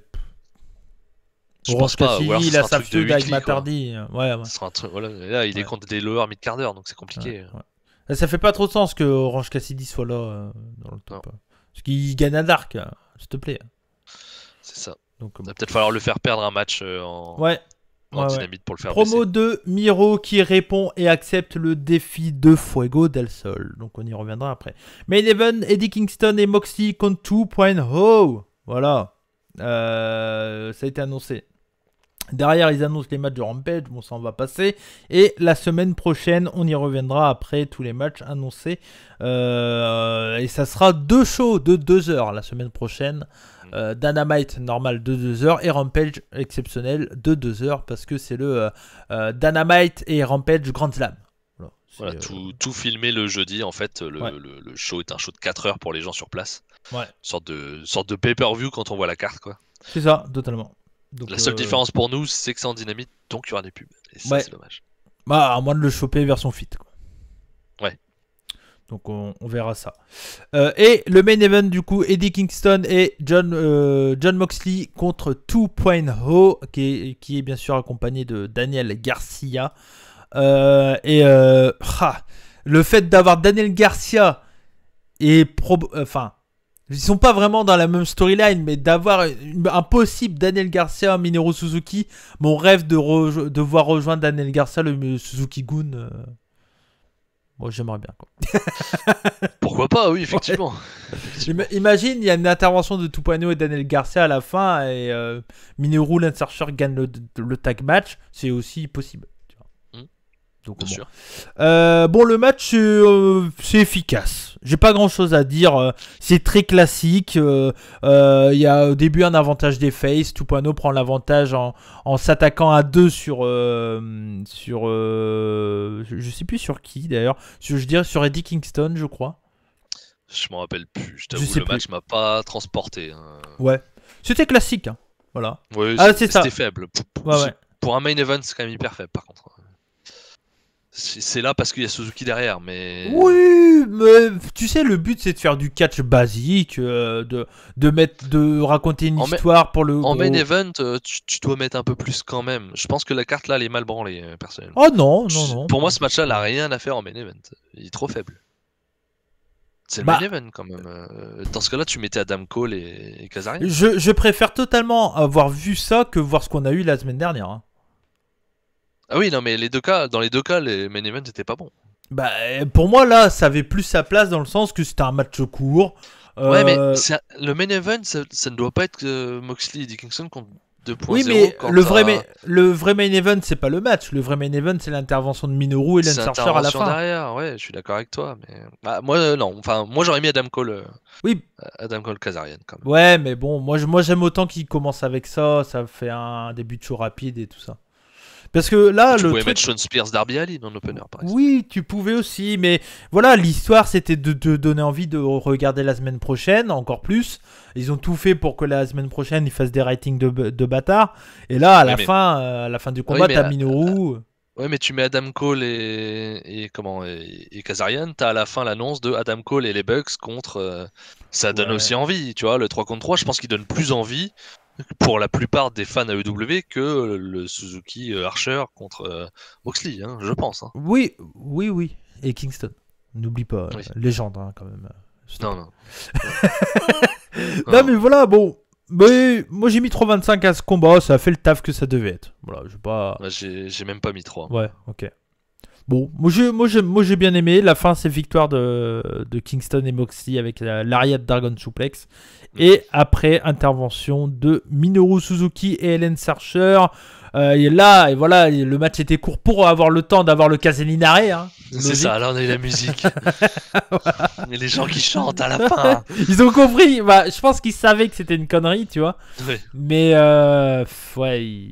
Je Orange pense pas. il a sa feud avec. Matardi. Ouais, ouais. Ce sera un truc- voilà. Là, il est contre des lower mid carder, donc c'est compliqué. Ça fait pas trop de sens que Orange Cassidy soit là euh, dans le top. Parce qu'il gagne à Dark, hein, s'il te plaît. C'est ça. Donc, Il bon. va peut-être falloir le faire perdre un match euh, en, Ouais. en ouais, ouais. dynamite pour le faire Promo baisser. de Miro qui répond et accepte le défi de Fuego del Sol. Donc on y reviendra après. Main Event, Eddie Kingston et Moxley contre 2.0. Voilà. Euh, ça a été annoncé. Derrière, ils annoncent les matchs de Rampage. Bon, ça on va passer. Et la semaine prochaine, on y reviendra après tous les matchs annoncés. Euh, et ça sera deux shows de 2 heures la semaine prochaine. Euh, Dynamite normal de 2 heures et Rampage exceptionnel de 2 heures parce que c'est le euh, Dynamite et Rampage Grand Slam. Voilà, tout, tout filmé le jeudi, en fait, le, Ouais. le- le show est un show de 4 heures pour les gens sur place. Ouais. Une sorte de, sorte de pay-per-view quand on voit la carte, quoi. c'est ça, totalement. Donc, La seule euh, différence pour nous, c'est que c'est en dynamite, donc il y aura des pubs. Et ça, Ouais. c'est dommage. Bah, à moins de le choper version fit. Quoi. Ouais. Donc on, on verra ça. Euh, et le main event du coup, Eddie Kingston et John, euh, John Moxley contre 2.0, qui est, qui est bien sûr accompagné de Daniel Garcia. Et ah, le fait d'avoir Daniel Garcia et enfin, ils sont pas vraiment dans la même storyline, mais d'avoir un possible Daniel Garcia, Minoru Suzuki, mon rêve de, rejo- de voir rejoindre Daniel Garcia, le Suzuki Gun. euh, Moi, j'aimerais bien. Quoi. Pourquoi pas, oui, effectivement. Ima- Imagine, il y a une intervention de Tupano et Daniel Garcia à la fin et euh, Minoru Lancercher gagne le, le tag match. C'est aussi possible. tu vois. Mm. Donc, Bien bon. sûr. Euh, bon, le match, euh, c'est efficace. J'ai pas grand chose à dire. euh, C'est très classique. euh, euh, Il y a au début un avantage des faces. Tupano prend l'avantage en, en s'attaquant à deux sur. euh, sur je, sais plus sur qui d'ailleurs. Je dirais sur Eddie Kingston, je crois. Je m'en rappelle plus. Je t'avoue, sais le plus. match m'a pas transporté. hein. Ouais. C'était classique. hein. Voilà. Ouais, Ah, c'était c'est ça. c'était faible. Pour, pour- Ouais, ouais. pour un main event, c'est quand même hyper faible par contre. C'est là parce qu'il y a Suzuki derrière, mais. Oui, mais tu sais, le but c'est de faire du catch basique, euh, de, de, mettre, de raconter une En histoire pour le. En main event, euh, tu, tu dois mettre un peu plus quand même. Je pense que la carte là, elle est mal branlée, euh, personnellement. Oh non, non, non. Pour moi, ce match-là, il n'a rien à faire en main event. Il est trop faible. C'est le Bah- main event quand même. Dans ce cas-là, tu mettais Adam Cole et, et Kazarian. Je, je préfère totalement avoir vu ça que voir ce qu'on a eu la semaine dernière. hein. Ah oui, non, mais les deux cas, dans les deux cas, les main event étaient pas bons. Bah, pour moi, là, ça avait plus sa place dans le sens que c'était un match court. Ouais, mais Euh, le main event, ça, ça ne doit pas être euh, Moxley et Dickinson contre 2.0. Oui, mais le vrai, main- le vrai main event, c'est pas le match. Le vrai main event, c'est l'intervention de Minoru et Lance Archer à la fin. derrière, ouais, je suis d'accord avec toi. Mais bah, moi, euh, non. Enfin, moi, j'aurais mis Adam Cole, euh, Oui, Adam Cole Kazarian quand même. ouais, mais bon, moi j'aime autant qu'il commence avec ça. Ça fait un début de show rapide et tout ça. Parce que là, tu le pouvais truc- mettre Sean Spears, Darby Allin en opener, par exemple. Oui, tu pouvais aussi, mais voilà, l'histoire c'était de te donner envie de regarder la semaine prochaine, encore plus. Ils ont tout fait pour que la semaine prochaine ils fassent des ratings de, de bâtards. Et là, à la Oui, fin, euh, à la fin du Oui, combat, mais, t'as Minoru. Ouais, mais tu mets Adam Cole et, et comment et, et Kazarian, t'as à la fin l'annonce de Adam Cole et les Bucks contre. euh, ça donne Ouais. aussi envie, tu vois. Le 3 contre 3, je pense qu'il donne plus envie pour la plupart des fans AEW que le Suzuki euh, Archer contre euh, Moxley, hein, je pense. hein. Oui, oui, oui. Et Kingston. N'oublie pas, Oui. euh, légende hein, quand même. Non, non. Non, mais voilà, bon. Mais moi j'ai mis 3,25 à ce combat, ça a fait le taf que ça devait être. Voilà, je pas. J'ai même pas mis 3. Ouais, ok. Bon, moi j'ai, moi, j'ai bien aimé. La fin, c'est victoire de, de Kingston et Moxley avec la, l'Ariat Dragon Suplex. Et après, intervention de Minoru Suzuki et Helen Sarcher. Euh, et là, et voilà, le match était court pour avoir le temps d'avoir le Caselinare. Hein. C'est ça, là on a eu la musique. Et les gens qui chantent à la fin. Ils ont compris. Bah, je pense qu'ils savaient que c'était une connerie, tu vois. Mais euh, ouais,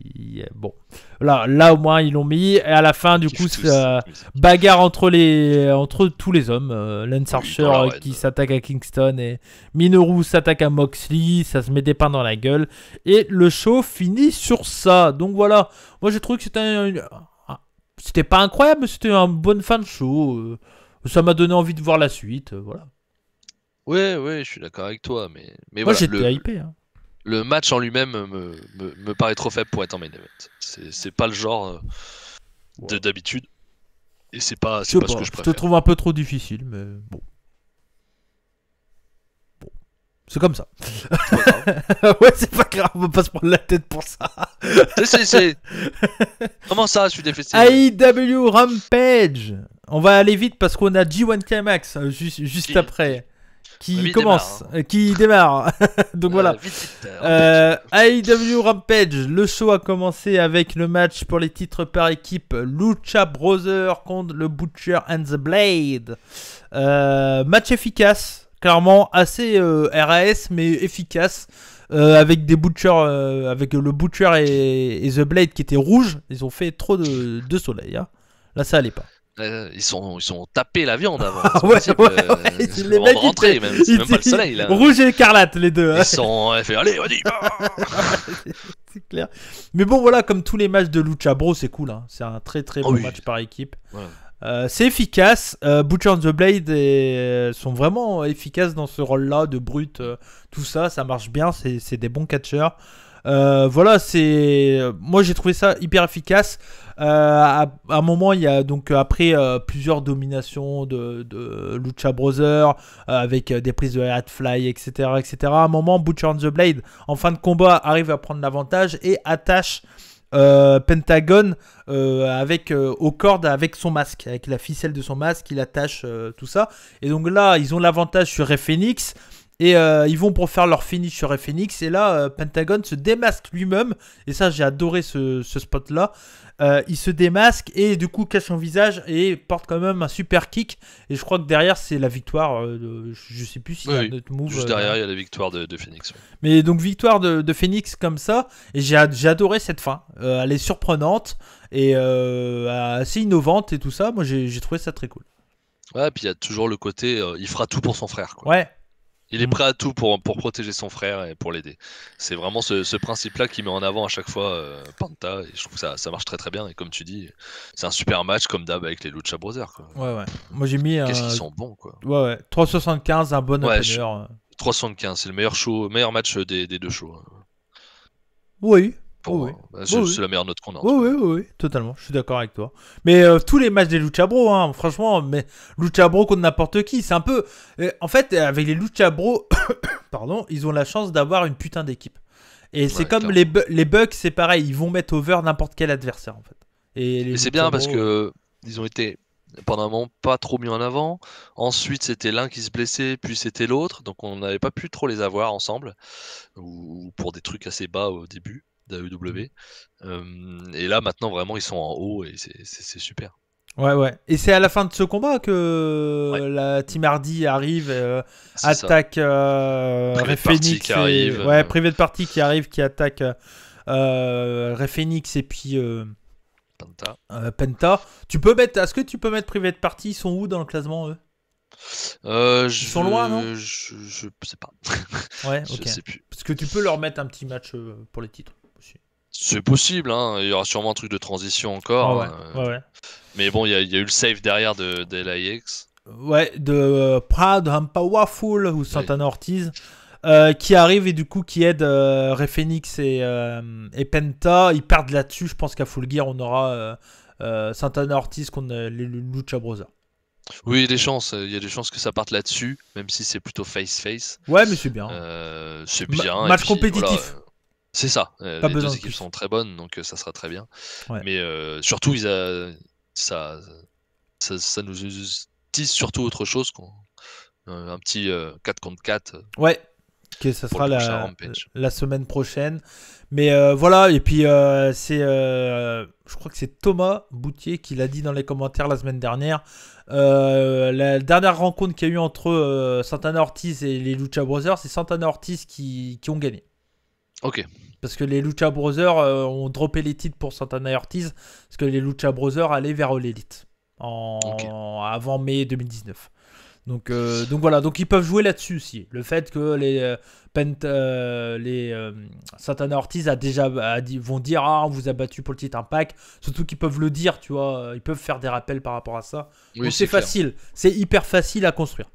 bon. Là, là au moins ils l'ont mis. Et à la fin, du coup, euh, bagarre entre les entre tous les hommes. Euh, Lance Archer qui s'attaque à Kingston et Minoru s'attaque à Moxley. Ça se met des pains dans la gueule. Et le show finit sur ça. Donc voilà. Moi, j'ai trouvé que c'était un- une- un- c'était pas incroyable, mais c'était un bon fin de show. Euh, Ça m'a donné envie de voir la suite. euh, Voilà. Ouais, ouais, je suis d'accord avec toi, mais, mais Moi, voilà, j'étais le, hypé. hein. Le match en lui-même me, me, me paraît trop faible pour être en main event. C'est c'est pas le genre euh, d'habitude. Et c'est pas, sais pas ce pas, que je je te préfère. trouve un peu trop difficile, mais bon. Bon. C'est comme ça. Pas ouais, c'est pas grave, on va pas se prendre la tête pour ça. C'est- Comment ça, je suis défaité AEW Rampage. On va aller vite parce qu'on a G1 Climax euh, juste, juste après. Qui Bah, vite commence, démarre, euh, qui démarre. Donc voilà. Euh, euh, Euh, AEW Rampage, le show a commencé avec le match pour les titres par équipe Lucha Brothers contre le Butcher and the Blade. Euh, match efficace, clairement assez euh, RAS mais efficace. avec des Butcher, avec le Butcher et, et the Blade qui étaient rouges, ils ont fait trop de, de soleil. hein. Là, ça allait pas. Euh, ils sont, ils sont tapés la viande avant. Ah ouais, ouais, euh, ouais, c'est les mecs, ils rentrer, même. C'est ils même pas le soleil là. Rouge et écarlate, les deux. hein. Ils sont, elle fait, allez, vas-y. c'est clair. Mais bon, voilà, comme tous les matchs de Lucha Bro, c'est cool. hein. C'est un très très Oh bon oui. match par équipe. Euh, c'est efficace. Euh, Butcher and the Blade est- sont vraiment efficaces dans ce rôle-là de brut. euh, tout ça, ça marche bien. C'est c'est des bons catcheurs. Euh, voilà, c'est. Moi, j'ai trouvé ça hyper efficace. Euh, à, un moment, il y a donc euh, après plusieurs dominations de, de Lucha Brothers euh, avec des prises de Hatfly, etc., etc. À un moment, Butcher and the Blade en fin de combat arrive à prendre l'avantage et attache Pentagon avec aux cordes avec son masque, avec la ficelle de son masque, il attache tout ça. Et donc là, ils ont l'avantage sur Ray Phoenix. Et euh, ils vont pour faire leur finish sur Phoenix. Et là, euh, Pentagon se démasque lui-même. Et ça, j'ai adoré ce, ce spot-là. Euh, il se démasque et du coup cache son visage et porte quand même un super kick. Et je crois que derrière, c'est la victoire. de- je sais plus a Oui, un autre move. Juste derrière, il y a la victoire de, de Phoenix. ouais. mais donc victoire de, de Phoenix comme ça, et j'ai ad- j'ai adoré cette fin. Elle est surprenante et assez innovante et tout ça. Moi j'ai trouvé ça très cool. Ouais, puis il y a toujours le côté, il fera tout pour son frère. Quoi. Ouais, Il est Mm. prêt à tout pour, pour protéger son frère et pour l'aider. C'est vraiment ce, ce principe-là qui met en avant à chaque fois euh, Panta. Et je trouve que ça, ça marche très très bien. Et comme tu dis, c'est un super match comme d'hab avec les Lucha Brothers. Quoi. Ouais, ouais. Moi j'ai mis. Qu'est-ce qu'ils sont bons quoi. Ouais, ouais. 3,75, un bon Ouais, opener. je- euh. 375, c'est le meilleur show, meilleur match des, des deux shows. hein, Oui. Pour Oui. Bah, c'est oui. la meilleure note qu'on a. Oui, oui, oui, totalement. Je suis d'accord avec toi. Mais euh, tous les matchs des Lucha Bros, hein, franchement, mais Lucha Bros contre n'importe qui, c'est un peu. euh, en fait, avec les Lucha Bros, pardon, ils ont la chance d'avoir une putain d'équipe. Et c'est comme les, Bu- les Bucks, c'est pareil, ils vont mettre over n'importe quel adversaire en fait. Et, les Et c'est bien parce que ils ont été pendant un moment pas trop mis en avant. Ensuite, c'était l'un qui se blessait, puis c'était l'autre. Donc on n'avait pas pu trop les avoir ensemble, ou pour des trucs assez bas au début d'AEW. Euh, et là, maintenant, vraiment, ils sont en haut et c'est- super. Ouais, ouais. Et c'est à la fin de ce combat que Ouais. la Team Hardy arrive, euh, attaque euh, Ray Phoenix qui et- arrive, Ouais, euh. Private Party qui arrive, qui attaque euh, Ray Phoenix et puis euh, Penta. Penta. Tu peux mettre. Est-ce que tu peux mettre Private Party Ils sont où dans le classement eux? Euh, sont loin, non? je, je sais pas. Ouais, je ok. sais plus. Parce que tu peux leur mettre un petit match pour les titres. C'est possible, hein. il y aura sûrement un truc de transition Ah encore. ouais, hein, euh, ouais, ouais. Mais bon, il y, a- il y a eu le save derrière de, de LAX. Ouais, de euh, Proud and Powerful ou Santana Ortiz. euh, qui arrive et du coup qui aide euh, Ray Phoenix et, euh, et Penta. Ils perdent là-dessus. Je pense qu'à Full Gear, on aura euh, euh, Santana Ortiz contre euh, les Lucha Brothers. Oui, il y a des chances, il y a des chances que ça parte là-dessus, même si c'est plutôt face-face. Ouais, mais c'est bien. Euh, c'est bien. match puis, compétitif. voilà, c'est ça. euh, Pas les deux de équipes sont très bonnes, donc euh, ça sera très bien. Ouais. Mais euh, surtout, ils a... ça, ça, ça nous dit surtout autre chose qu'on un petit euh, 4 contre 4. Ouais, que ça sera la, la semaine prochaine. Mais euh, voilà, et puis euh, c'est, euh, je crois que c'est Thomas Boutier qui l'a dit dans les commentaires la semaine dernière. La dernière rencontre qu'il y a eu entre Santana Ortiz et les Lucha Brothers, c'est Santana Ortiz qui, qui ont gagné. Ok. Parce que les Lucha Brothers euh, ont droppé les titres pour Santana Ortiz, parce que les Lucha Brothers allaient vers l'élite en, avant mai 2019. Donc, euh, donc voilà, donc ils peuvent jouer là-dessus aussi. Le fait que les, euh, Pent- les Santana Ortiz a déjà a dit, vont dire ah on vous a battu pour le titre Impact, surtout qu'ils peuvent le dire, tu vois, ils peuvent faire des rappels par rapport à ça. Oui, c'est facile, c'est hyper facile à construire.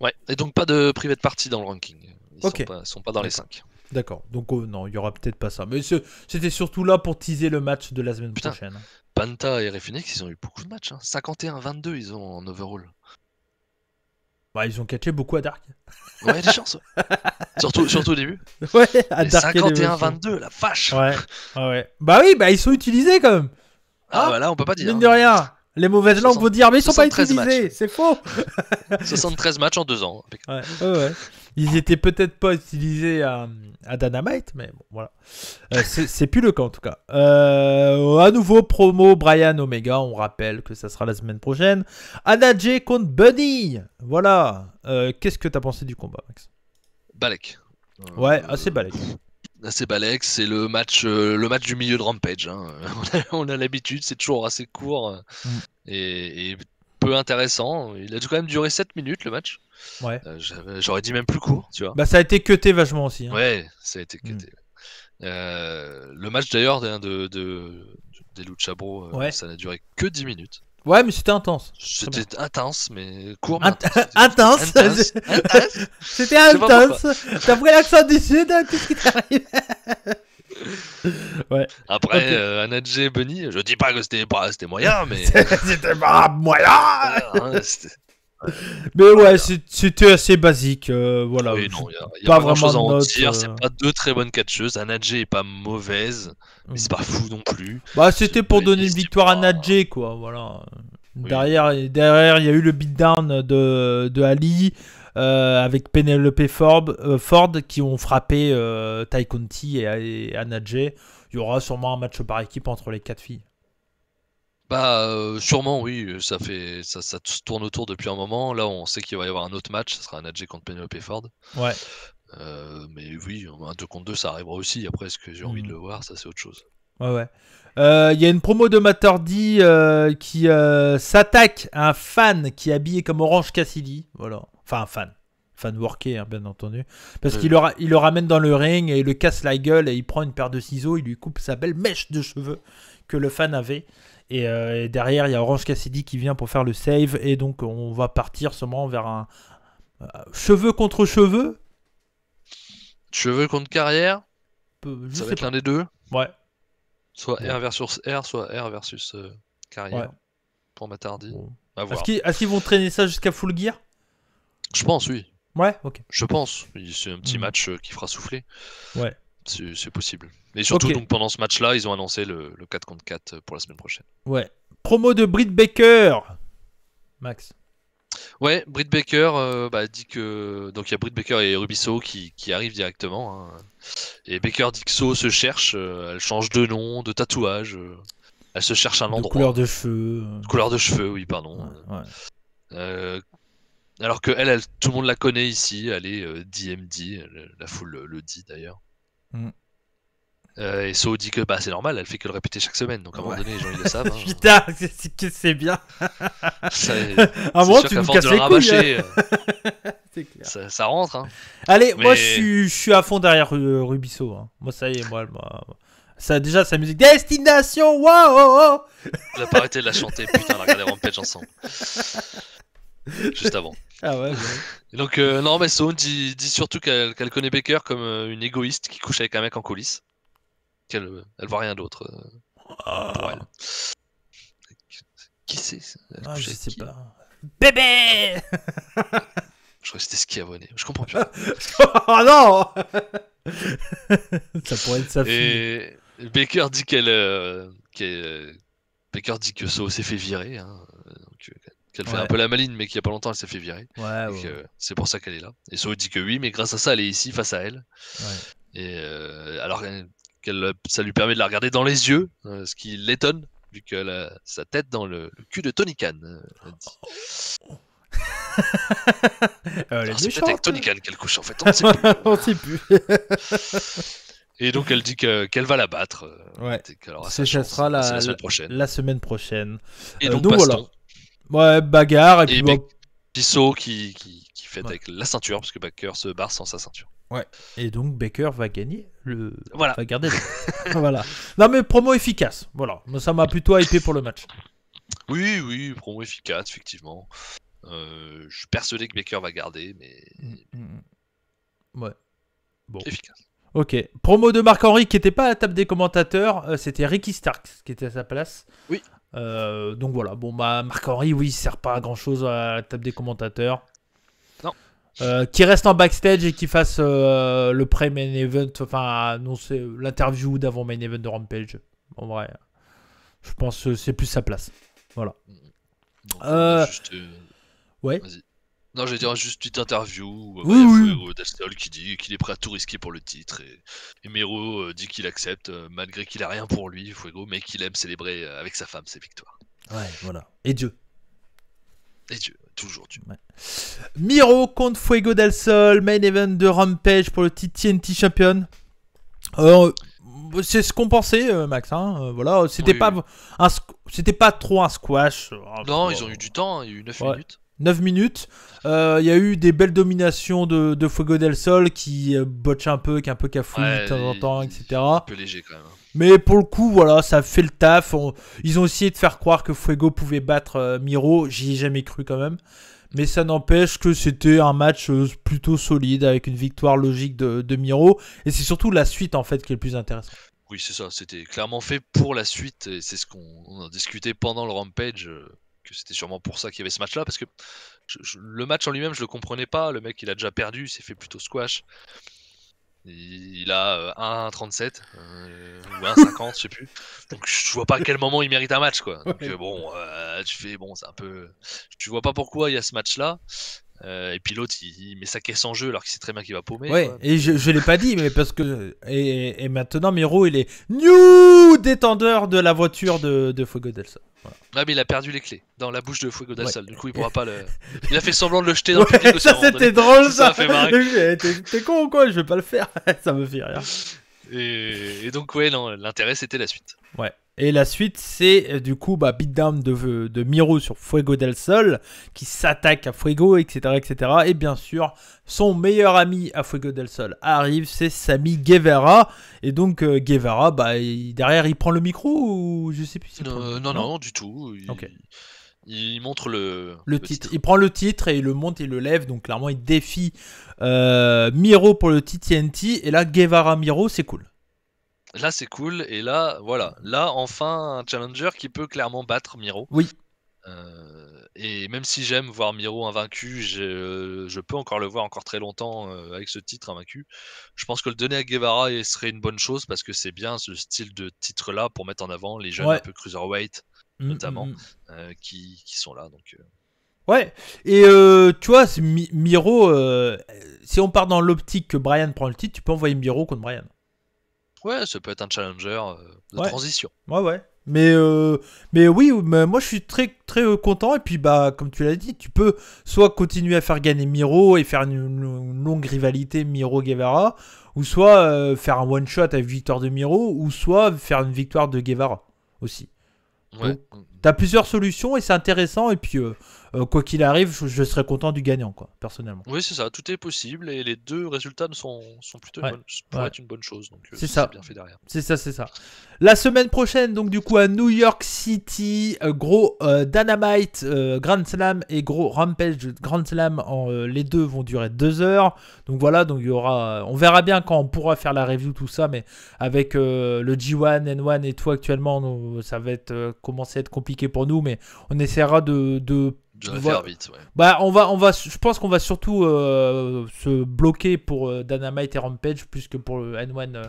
Ouais. Et donc pas de private party dans le ranking. Ils Ok. sont, pas, sont pas dans les D'accord. 5. D'accord. Donc oh, non, il y aura peut-être pas ça, mais c'était surtout là pour teaser le match de la semaine Putain. prochaine. Panta et Refinix, ils ont eu beaucoup de matchs. Hein. 51-22, ils ont en overall. Bah, ils ont catché beaucoup à Dark. Ouais, des chances. surtout, surtout au début. Ouais, à Dark Elevation. 51-22, la vache. Ouais. Bah oui, bah ils sont utilisés quand même. Ah, Ah, bah là, on peut pas dire. Mine hein. de rien. Les mauvaises langues 60 vont dire, mais ils sont pas 73 utilisés, c'est faux. 73 matchs en deux ans. Ouais, ouais, ouais. Ils étaient peut-être pas utilisés à, à Dynamite, mais bon, voilà. Euh, c'est c'est plus le cas en tout cas. Euh, à nouveau, promo Brian Omega, on rappelle que ça sera la semaine prochaine. Anna Jay contre Bunny. Voilà. Euh, Qu'est-ce que t'as pensé du combat, Max? Balek. Ouais, Euh, assez balèque. Assez Balek, c'est le match, euh, le match du milieu de Rampage. hein. On a- l'habitude, c'est toujours assez court euh, Mm. et, et peu intéressant. Il a quand même duré 7 minutes le match. Ouais. Euh, J'aurais dit même plus court, tu vois. Bah, ça a été cuté vachement aussi. hein. Ouais, ça a été Mm. cuté. Euh, le match d'ailleurs de, de, de- des Lucha Bros, euh, Ouais. ça n'a duré que 10 minutes. Ouais, mais c'était intense. C'était intense, mais court. Int- intense. C'était- intense. T'as pris l'accent du sud, hein, qu'est-ce qui t'arrive Après, Ok. euh, Anna Jay, Bunny, je dis pas que c'était moyen, mais. C'était pas moyen. Hein, Mais ouais, c'était assez basique. euh, voilà. oui, non, il y a, y a pas pas grand chose à vraiment en dire. euh. C'est pas deux très bonnes catcheuses. Jay est pas mauvaise, mais c'est pas fou non plus. Bah, c'était pour donner une victoire à Nadje, quoi. Voilà. Oui. Derrière, derrière, il y a eu le beatdown de, de Ali euh, avec Penelope Ford, euh, Ford qui ont frappé Ty Conti et, et Jay. Il y aura sûrement un match par équipe entre les quatre filles. Bah, euh, sûrement, oui. Ça fait, ça, ça se tourne autour depuis un moment. Là, on sait qu'il va y avoir un autre match. Ça sera Anna Jay contre Penelope Ford. Ouais. Euh, mais oui, un 2 contre 2, ça arrivera aussi. Après, est-ce que j'ai envie de le voir Ça, c'est autre chose. Ouais, ouais. Euh, Il y a une promo de Matardi qui s'attaque à un fan qui est habillé comme Orange Cassidy. Voilà. Enfin, un fan. Fan worké, hein, bien entendu. Parce Oui. qu'il le, ra- il le ramène dans le ring et il le casse la gueule et il prend une paire de ciseaux, il lui coupe sa belle mèche de cheveux que le fan avait. Et, euh, et derrière, il y a Orange Cassidy qui vient pour faire le save. Et donc, on va partir sûrement vers un. euh, cheveux contre cheveux Cheveux contre carrière, Peu- Je ça va être l'un des deux. Ouais. Soit. R versus R, soit R versus euh, carrière. Ouais. Pour Matardi. Voir. Est-ce qu'ils vont traîner ça jusqu'à Full Gear? Je pense, oui. Ouais, ok. Je pense. Oui, C'est un petit Mhm. match euh, qui fera souffler. Ouais. C'est possible. Et surtout, donc, pendant ce match-là, ils ont annoncé le, le 4 contre 4 pour la semaine prochaine. Ouais. Promo de Britt Baker. Max. Ouais, Britt Baker euh, bah, dit que. Donc il y a Britt Baker et Rubiso qui, qui arrivent directement. hein. Et Baker dit que So se cherche. euh, elle change de nom, de tatouage. euh, elle se cherche un De endroit. couleur de cheveux. Couleur de cheveux, oui, pardon. Ouais, ouais. Euh, alors que elle, elle- tout le monde la connaît ici, elle est euh, DMD, la foule le, le dit d'ailleurs. Mm. Euh, et So dit que bah, c'est normal, elle fait que le répéter chaque semaine, donc à un moment donné, les gens ils le savent. hein. Putain, c'est- bien. Ça, À un moment, tu nous casses les le couilles. hein. euh, clair. ça, ça rentre. Hein. Allez, moi Mais- je suis, je suis à fond derrière euh, Rubisso. hein. Moi ça y est, moi, moi- ça déjà sa musique Destination, waouh On a pas arrêté de la chanter, putain, on a regardé Rampage ensemble. Juste avant. Ah ouais. donc, euh, non, mais So dit, dit surtout qu'elle connaît Baker comme une égoïste qui couche avec un mec en coulisses. Qu'elle euh, elle voit rien d'autre euh, pour elle. Qui c'est Ah, je sais qui pas. Bébé Je crois que c'était abonné. Je comprends plus. Oh non Ça pourrait être sa fille. Et Baker dit qu'elle. euh, qu'elle- Baker dit que So s'est fait virer. hein, euh, donc, euh, qu'elle fait un peu la maline, mais qu'il y a pas longtemps, elle s'est fait virer. Ouais, ouais. c'est pour ça qu'elle est là. Et So dit que oui, mais grâce à ça, elle est ici face à elle. Et euh, alors qu'elle, ça lui permet de la regarder dans les yeux, euh, ce qui l'étonne, vu qu'elle a sa tête dans le, le cul de Tony Khan. euh. Euh, Alors, est c'est peut-être avec. Tony Khan qu'elle couche en fait. on ne sait plus. On sait plus. Et donc elle dit que- qu'elle va la battre. euh, Ouais. ça sera la- semaine prochaine. La semaine prochaine. Et euh, donc, donc baston. Ouais, bagarre et Et puis bon, qui, qui, qui fait Ouais. avec la ceinture, parce que Baker se barre sans sa ceinture. Et donc Baker va gagner le. Voilà. Va garder le. voilà. Non mais promo efficace. Voilà. Moi ça m'a plutôt hypé pour le match. Oui, oui, promo efficace, effectivement. Euh, je suis persuadé que Baker va garder, mais Mm, mm. Ouais. Bon. efficace. Ok. Promo de Marc Henry qui n'était pas à la table des commentateurs. euh, C'était Ricky Starks qui était à sa place. Oui. Euh, donc voilà. Bon bah Marc Henry oui il sert pas à grand chose à la table des commentateurs. Euh, qui reste en backstage et qui fasse euh, le pré-main event, enfin annoncer l'interview d'avant main event de Rampage. En vrai, je pense que c'est plus sa place. Donc, Euh, juste, euh, ouais. Non, je vais dire juste une petite interview Oui, oui. Sol qui dit qu'il est prêt à tout risquer pour le titre et, et Mero dit qu'il accepte malgré qu'il a rien pour lui, Fuego, mais qu'il aime célébrer avec sa femme ses victoires. Ouais, voilà. Et Dieu. Et Dieu, toujours Dieu. Miro contre Fuego del Sol, main event de Rampage pour le TNT Champion. Euh, c'est ce qu'on pensait, euh, Max. Hein. euh, voilà, c'était Oui, pas oui. un, squ- c'était pas trop un squash. euh, Non, ils ont eu du temps, hein, il y a eu 9 Ouais. minutes. 9 minutes. Euh, Il y a eu des belles dominations de, de Fuego del Sol qui botche un peu, qui est un peu cafouille Ouais, de temps en temps, etc. Un peu léger quand même. Mais pour le coup, voilà, ça fait le taf. Ils ont essayé de faire croire que Fuego pouvait battre euh, Miro. J'y ai jamais cru quand même. Mais ça n'empêche que c'était un match euh, plutôt solide avec une victoire logique de, Miro. Et c'est surtout la suite en fait qui est le plus intéressant. Oui, c'est ça, c'était clairement fait pour la suite et c'est ce qu'on on a discuté pendant le Rampage, euh, que c'était sûrement pour ça qu'il y avait ce match-là, parce que le match en lui-même, je le comprenais pas. Le mec, il a déjà perdu, il s'est fait plutôt squash. Il a euh, 1,37 euh, ou 1,50, je sais plus. Donc je vois pas à quel moment il mérite un match, quoi. Donc Ouais. euh, bon, euh, tu fais bon, c'est un peu. Tu vois pas pourquoi il y a ce match-là. Euh, et puis l'autre, il, il met sa caisse en jeu alors qu'il sait très bien qu'il va paumer. Ouais, quoi. et je, je l'ai pas dit, mais parce que. Et, et maintenant, Miro, il est new détendeur de la voiture de, de Fuego del Sol. Ouais, mais il a perdu les clés dans la bouche de Fuego del Ouais. Sol. Du coup, il pourra pas le. Il a fait semblant de le jeter dans le Ouais, public aussi. à ça c'était drôle Ça T'es con ou quoi? Je vais pas le faire. ça me fait rire. Et, et donc, ouais, non, l'intérêt c'était la suite. Et la suite, c'est euh, du coup bah, beatdown de, de Miro sur Fuego del Sol, qui s'attaque à Fuego, etc., etc. Et bien sûr, son meilleur ami à Fuego del Sol arrive, c'est Sami Guevara. Et donc euh, Guevara, bah, il- derrière, il prend le micro ou je sais plus. le Euh, micro. non, non, du tout. Il, montre le, Le titre. Il prend le titre et il le monte, il le lève. Donc clairement, il défie euh, Miro pour le titre TNT. Et là, Guevara Miro, c'est cool. Là, c'est cool. Et là, voilà. Là, enfin, un challenger qui peut clairement battre Miro. Oui. Euh, et même si j'aime voir Miro invaincu, je, je peux encore le voir encore très longtemps euh, avec ce titre invaincu. Je pense que le donner à Guevara serait une bonne chose parce que c'est bien ce style de titre-là pour mettre en avant les jeunes Ouais. un peu cruiserweight Mm, Notamment. mm, mm. euh, qui, qui sont là. Donc, Ouais, et euh, tu vois, Miro, euh, si on part dans l'optique que Brian prend le titre, tu peux envoyer Miro contre Brian. Ouais, ça peut être un challenger euh, de Ouais. transition. Ouais, ouais. Mais, euh, mais oui, mais moi je suis très, très euh, content. Et puis, bah, comme tu l'as dit, tu peux soit continuer à faire gagner Miro et faire une, une longue rivalité Miro-Guevara, ou soit euh, faire un one-shot avec victoire de Miro, ou soit faire une victoire de Guevara aussi. Ouais. T'as plusieurs solutions et c'est intéressant. Et puis, euh, euh, quoi qu'il arrive, je, je serais content du gagnant, quoi, personnellement. Oui, c'est ça, tout est possible et les deux résultats sont, sont plutôt une Ouais, bonne, pourraient ouais. être une bonne chose. Donc, euh, C'est ça. bien fait derrière. C'est ça, c'est ça. La semaine prochaine, donc du coup à New York City, euh, gros Dynamite, Grand Slam et gros Rampage Grand Slam, en, les deux vont durer deux heures. Donc voilà, donc il y aura, on verra bien quand on pourra faire la review tout ça, mais avec le G1, N1 et tout actuellement, nous, ça va être commencer à être compliqué pour nous, mais on essaiera de, de Je vais faire vite, ouais. bah, on va, on va, je pense qu'on va surtout euh, se bloquer pour euh, Dynamite et Rampage plus que pour le N1 euh,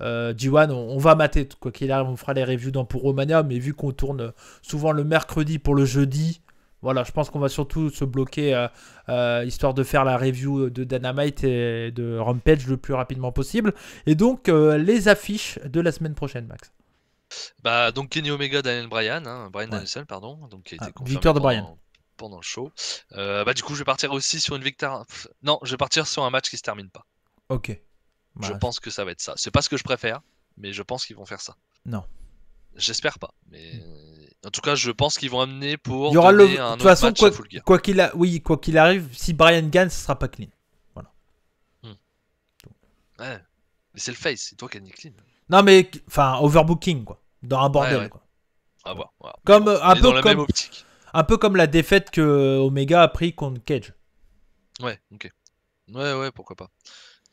euh, G1. On, on va mater, quoi qu'il arrive, on fera les reviews dans pour Romania, mais vu qu'on tourne souvent le mercredi pour le jeudi, voilà, je pense qu'on va surtout se bloquer euh, euh, histoire de faire la review de Dynamite et de Rampage le plus rapidement possible. Et donc, euh, les affiches de la semaine prochaine, Max. Bah, donc Kenny Omega, Daniel Bryan, hein, Brian Ouais. Danielson, pardon, donc qui a été Ah, victoire de Bryan. Pendant le show. Euh, bah, du coup, je vais partir aussi sur une victoire. Non, je vais partir sur un match qui se termine pas. Ok. Je Bah, pense que ça va être ça. C'est pas ce que je préfère, mais je pense qu'ils vont faire ça. Non. J'espère pas, mais en tout cas, je pense qu'ils vont amener pour Il y aura le. De toute façon, quoi, qu'il a, oui, quoi qu'il arrive, si Brian gagne, ce sera pas clean. Ouais. Mais c'est le face, c'est toi qui as nick clean. Non, mais enfin, overbooking quoi, dans un bordel ouais. quoi. Voilà. Comme euh, un peu dans la même comme, optique. Un peu comme la défaite que Omega a pris contre Cage. Ouais, ok. Ouais, ouais, pourquoi pas.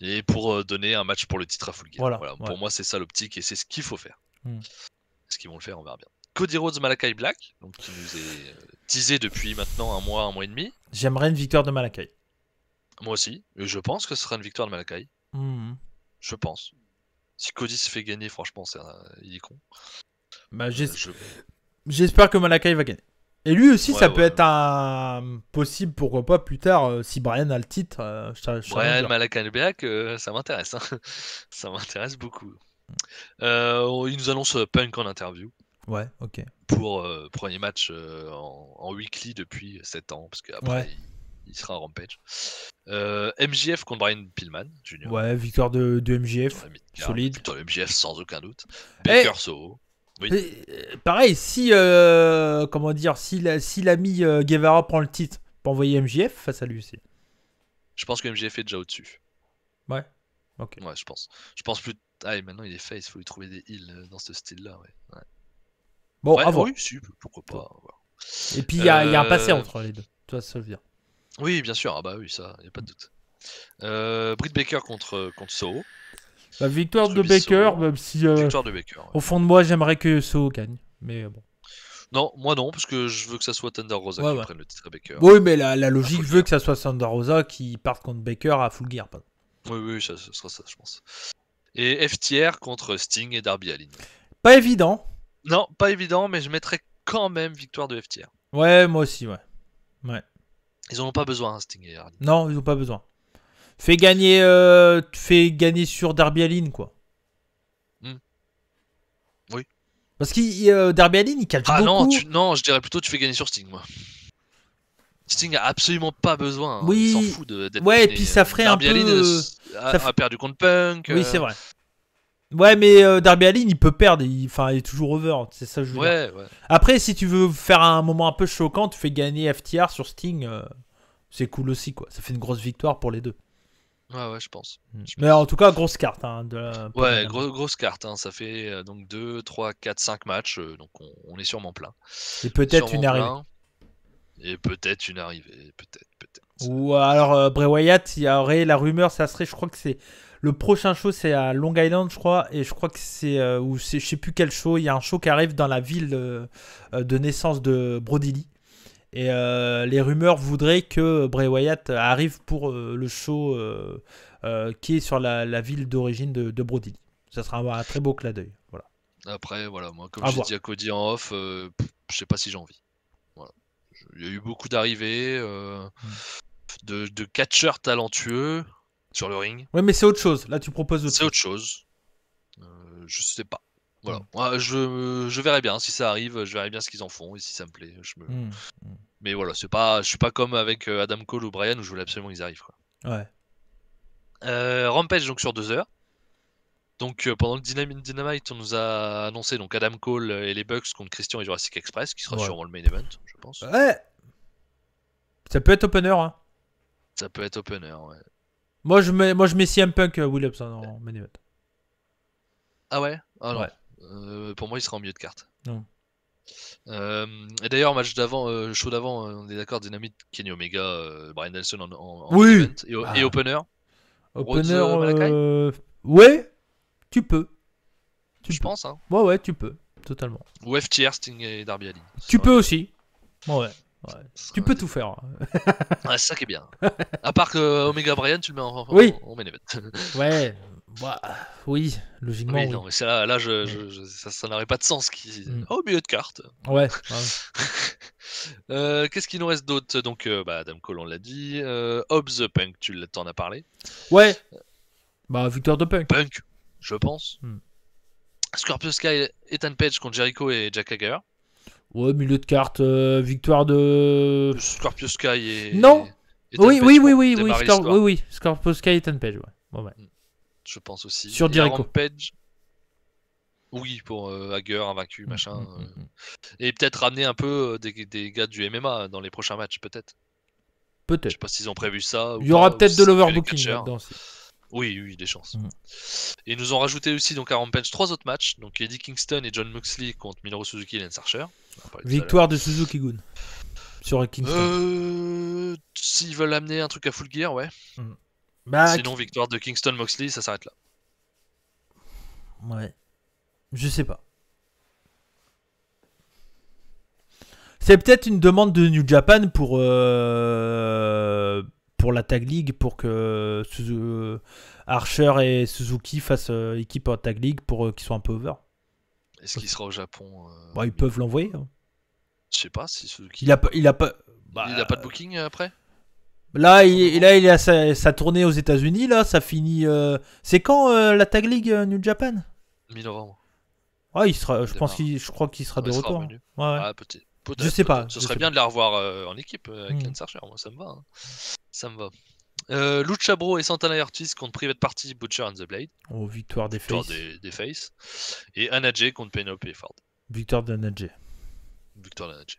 Et pour euh, donner un match pour le titre à Full Gear. Voilà, Voilà, ouais. Pour moi, c'est ça l'optique et c'est ce qu'il faut faire. Hmm. Est-ce qu'ils vont le faire On verra bien. Cody Rhodes, Malakai Black, donc qui nous est euh, teasé depuis maintenant un mois, un mois et demi. J'aimerais une victoire de Malakai. Moi aussi. Et je pense que ce sera une victoire de Malakai. Mhm. Je pense. Si Cody se fait gagner, franchement, c'est un- il est con. Bah, Euh, je- J'espère que Malakai va gagner. Et lui aussi, Ouais, ça peut être un possible, pourquoi pas plus tard, euh, si Brian a le titre. euh, Brian Black, euh, ça m'intéresse. hein. ça m'intéresse beaucoup. Euh, il nous annonce Punk en interview. Ouais, ok. pour premier match en, en weekly depuis 7 ans, parce qu'après Ouais. il, il sera à Rampage. MJF contre Brian Pillman Jr. Ouais, victoire de, de MJF. Solide. Victoire de MJF sans aucun doute. Eh. Baker Soho. Oui. Euh, pareil, si euh, comment dire, si la- si l'ami euh, Guevara prend le titre, pour envoyer MJF face à lui aussi. Je pense que MJF est déjà au-dessus. Ouais. Ok. Ouais, je pense. Je pense plus. Ah, et maintenant il est face, il faut lui trouver des heals euh, dans ce style-là. Ouais. Ouais. Bon, Ouais, voir. Oui, si, pourquoi pas. Et puis il y, a il y a un passé entre les deux. Tu vois, ça veut dire. Oui, bien sûr. Ah bah oui, ça, y a pas de doute. Euh, Britt Baker contre, contre Soho. La victoire de Baker, Soho. même si euh, Victoire de Baker. ouais. au fond de moi j'aimerais que So gagne. Mais euh, bon. Non, moi non, parce que je veux que ça soit Thunder Rosa Ouais, qui ouais. prenne le titre à Baker. Oui, mais la, la logique veut que ça soit Sandra Rosa qui parte contre Baker à Full Gear. pardon. Oui, oui, ça, ce sera ça, je pense. Et FTR contre Sting et Darby Allin. Pas évident. Non, pas évident, mais je mettrais quand même victoire de FTR. Ouais, moi aussi, ouais. Ils en ont pas besoin, hein, Sting et Allin. Non, ils ont pas besoin. Fais gagner, euh, fais gagner sur Darby Allin, quoi. Hmm. Oui. Parce que euh, Darby Allin, il catch Ah non, beaucoup. tu- non, je dirais plutôt tu fais gagner sur Sting, moi. Sting a absolument pas besoin. hein, Oui. Il s'en fout de- d'être Ouais, et puis ça ferait un Darby Allin peu- euh, a, ça f- a perdu contre Punk. Oui, euh, c'est vrai. Ouais, mais euh, Darby Allin, il peut perdre. il- Enfin, il, est toujours over. C'est ça je veux dire. Ouais. Après, si tu veux faire un moment un peu choquant, tu fais gagner FTR sur Sting. euh, c'est cool aussi, quoi. Ça fait une grosse victoire pour les deux. Ouais, ouais, je pense. Je Mais en tout cas, grosse carte. Hein, de la- pour Ouais, gros- grosse carte. hein. Ça fait euh, donc 2, 3, 4, 5 matchs. euh, donc on, on est sûrement plein. Et peut-être une arrivée. plein. Et peut-être une arrivée. Peut-être, peut-être. Ou alors euh, Bray Wyatt, il y aurait la rumeur, ça serait, je crois que c'est le prochain show, c'est à Long Island, je crois, et je crois que c'est euh, ou c'est, je sais plus quel show. Il y a un show qui arrive dans la ville de naissance de Brody Lee. Et euh, les rumeurs voudraient que Bray Wyatt arrive pour euh, le show euh, qui est sur la, la ville d'origine de, de Brody. Ça sera un, un très beau clin d'œil. Voilà. Après, voilà, moi, comme j'ai dit à Cody en off, je sais pas si j'ai envie. Voilà. Il y a eu beaucoup d'arrivées, de, de catcheurs talentueux sur le ring. Ouais, mais c'est autre chose. Là, tu proposes autre C'est autre chose. Je sais pas. Voilà. Mm. Ouais, je, je verrai bien. Si ça arrive, je verrai bien ce qu'ils en font. Et si ça me plaît, je me. Hmm. Mais voilà, c'est pas, je suis pas comme avec euh, Adam Cole ou Brian où je voulais absolument qu'ils arrivent. Quoi. Ouais. Euh, Rampage donc sur deux heures. Donc euh, pendant le Dynam- Dynamite, on nous a annoncé donc Adam Cole et les Bucks contre Christian et Jurassic Express, qui sera Ouais. sûrement le main event, je pense. Ouais. Ça peut être opener. Hein. Ça peut être opener. Ouais. Moi, je mets, moi, je mets CM Punk Williams hein, en main event. Ah ouais? Ah non. Ouais. Euh, pour moi, il sera en milieu de carte. Non. Euh, et d'ailleurs, match d'avant, euh, show d'avant, euh, on est d'accord, Dynamite, Kenny Omega, euh, Brian Nelson en, en, en Oui. event. Et, o- et Ah. opener. Opener. euh, Ouais, tu peux. Tu je peux. pense. Hein. Ouais, ouais, tu peux. Totalement. Ou FTR, Sting et Darby Allin. Tu peux aussi. Ouais, ouais. Tu peux tout faire. Ouais, c'est ça qui est bien. à part que Omega Brian, tu le mets en, en- Oui. en main event. Ouais. Bah, oui, logiquement. oui, oui. non, mais là, là je, je- je- ça, n'aurait pas de sens. Qui... Mm. Oh, milieu de carte. Ouais. ouais. Euh, Qu'est-ce qu'il nous reste d'autre? Donc, euh, bah, Adam Cole, on l'a dit. Euh, Hobbs, Punk, tu t'en as parlé. Ouais. Bah, victoire de Punk. Punk, je pense. Mm. Scorpio Sky, Ethan Page contre Jericho et Jack Hager. Ouais, milieu de carte, euh, victoire de. Scorpio Sky et. Non. Ethan Oui, Page oui, oui, oui, oui, Scorpio Sky et Ten Page, ouais. Ouais, ouais. Je pense aussi. Sur. Rampage. Oui, pour euh, Hager, invaincu, machin. Mm, mm, euh. mm. Et peut-être ramener un peu euh, des, des gars du MMA dans les prochains matchs, peut-être. Je Peut-être. sais pas s'ils ont prévu ça. ou Il y aura pas, peut-être de l'overbooking là-dedans. Oui, oui, des chances. Et ils nous ont rajouté aussi donc à Rampage trois autres matchs. Donc Eddie Kingston et John Moxley contre Minoru Suzuki et Lance Archer. Victoire de Suzuki Gun. Sur Kingston. Euh, S'ils veulent amener un truc à full gear, ouais. Bah, Sinon, victoire de Kingston Moxley, ça s'arrête là. Ouais. Je sais pas. C'est peut-être une demande de New Japan pour euh, pour la Tag League pour que euh, Archer et Suzuki fassent euh, équipe en Tag League pour euh, qu'ils soient un peu over. Est-ce qu'il sera au Japon Bon, ils peuvent l'envoyer. hein. Je sais pas si Suzuki. Il a pas, il a pas. bah, Il a pas de booking après? Là, il, là, il a sa, sa tournée aux États-Unis. Là, ça finit. euh, C'est quand euh, la Tag League euh, New Japan? Mi-novembre. Ah, il sera. Je pense qu'il, je crois qu'il sera de retour. revenu. Ouais, ouais. Ah, peut-être. peut-être, Je sais pas. Ce serait bien pas. de la revoir en équipe avec Hmm. Lance Archer. Moi, ça me va. hein. Ça me va. Euh, Lucha Bro et Santana Ortiz contre Private Party, Butcher and the Blade. Oh, victoire des Victoire Face. des, des Face. Et Anna Jay contre Penelope Ford. Victoire de Nadje. Victoire d'Anna Jay.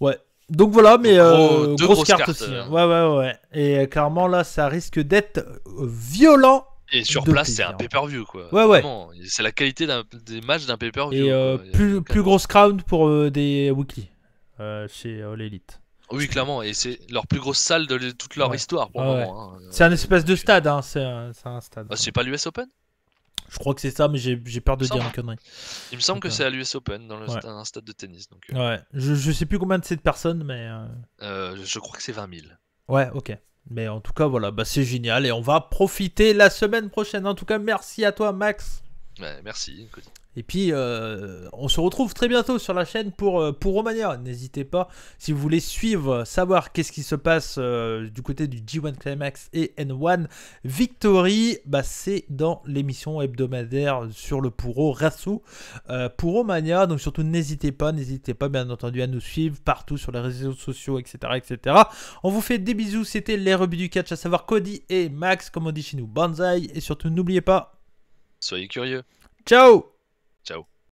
Ouais. Donc voilà, mais gros- euh, grosse carte cartes, aussi. euh. hein. Ouais, ouais, ouais. Et euh, clairement, là, ça risque d'être euh, violent. Et sur place, c'est un pay-per-view quoi. Ouais, ouais. C'est la qualité des matchs d'un pay-per-view. Et euh, plus, plus grosse crowd pour euh, des weekly euh, chez All Elite. Oui, clairement, et c'est leur plus grosse salle de toute leur Ouais. histoire pour Ouais, le ouais. moment. hein. C'est un espèce de stade, hein. C'est un, c'est un stade. Ah, c'est pas l'US Open? Je crois que c'est ça, mais j'ai peur de dire une connerie. Il me semble que c'est à l'US Open, dans le Ouais. sta- un stade de tennis. Donc, euh, Ouais. Je, je sais plus combien de cette personnes, mais. euh, euh, je crois que c'est 20 000. Ouais, ok. Mais en tout cas, voilà, bah, c'est génial et on va profiter la semaine prochaine. En tout cas, merci à toi, Max. Ouais, merci. Cody. Et puis, euh, on se retrouve très bientôt sur la chaîne pour, euh, pour Romania. N'hésitez pas, si vous voulez suivre, savoir qu'est-ce qui se passe euh, du côté du G1 Climax et N1 Victory, bah, c'est dans l'émission hebdomadaire sur le Puro Rassou euh, pour Romania. Donc surtout, n'hésitez pas, n'hésitez pas bien entendu à nous suivre partout sur les réseaux sociaux, etc. etc. On vous fait des bisous, c'était les rebuts du catch, à savoir Cody et Max, comme on dit chez nous, Banzai. Et surtout, n'oubliez pas, Soyez curieux. Ciao Ciao.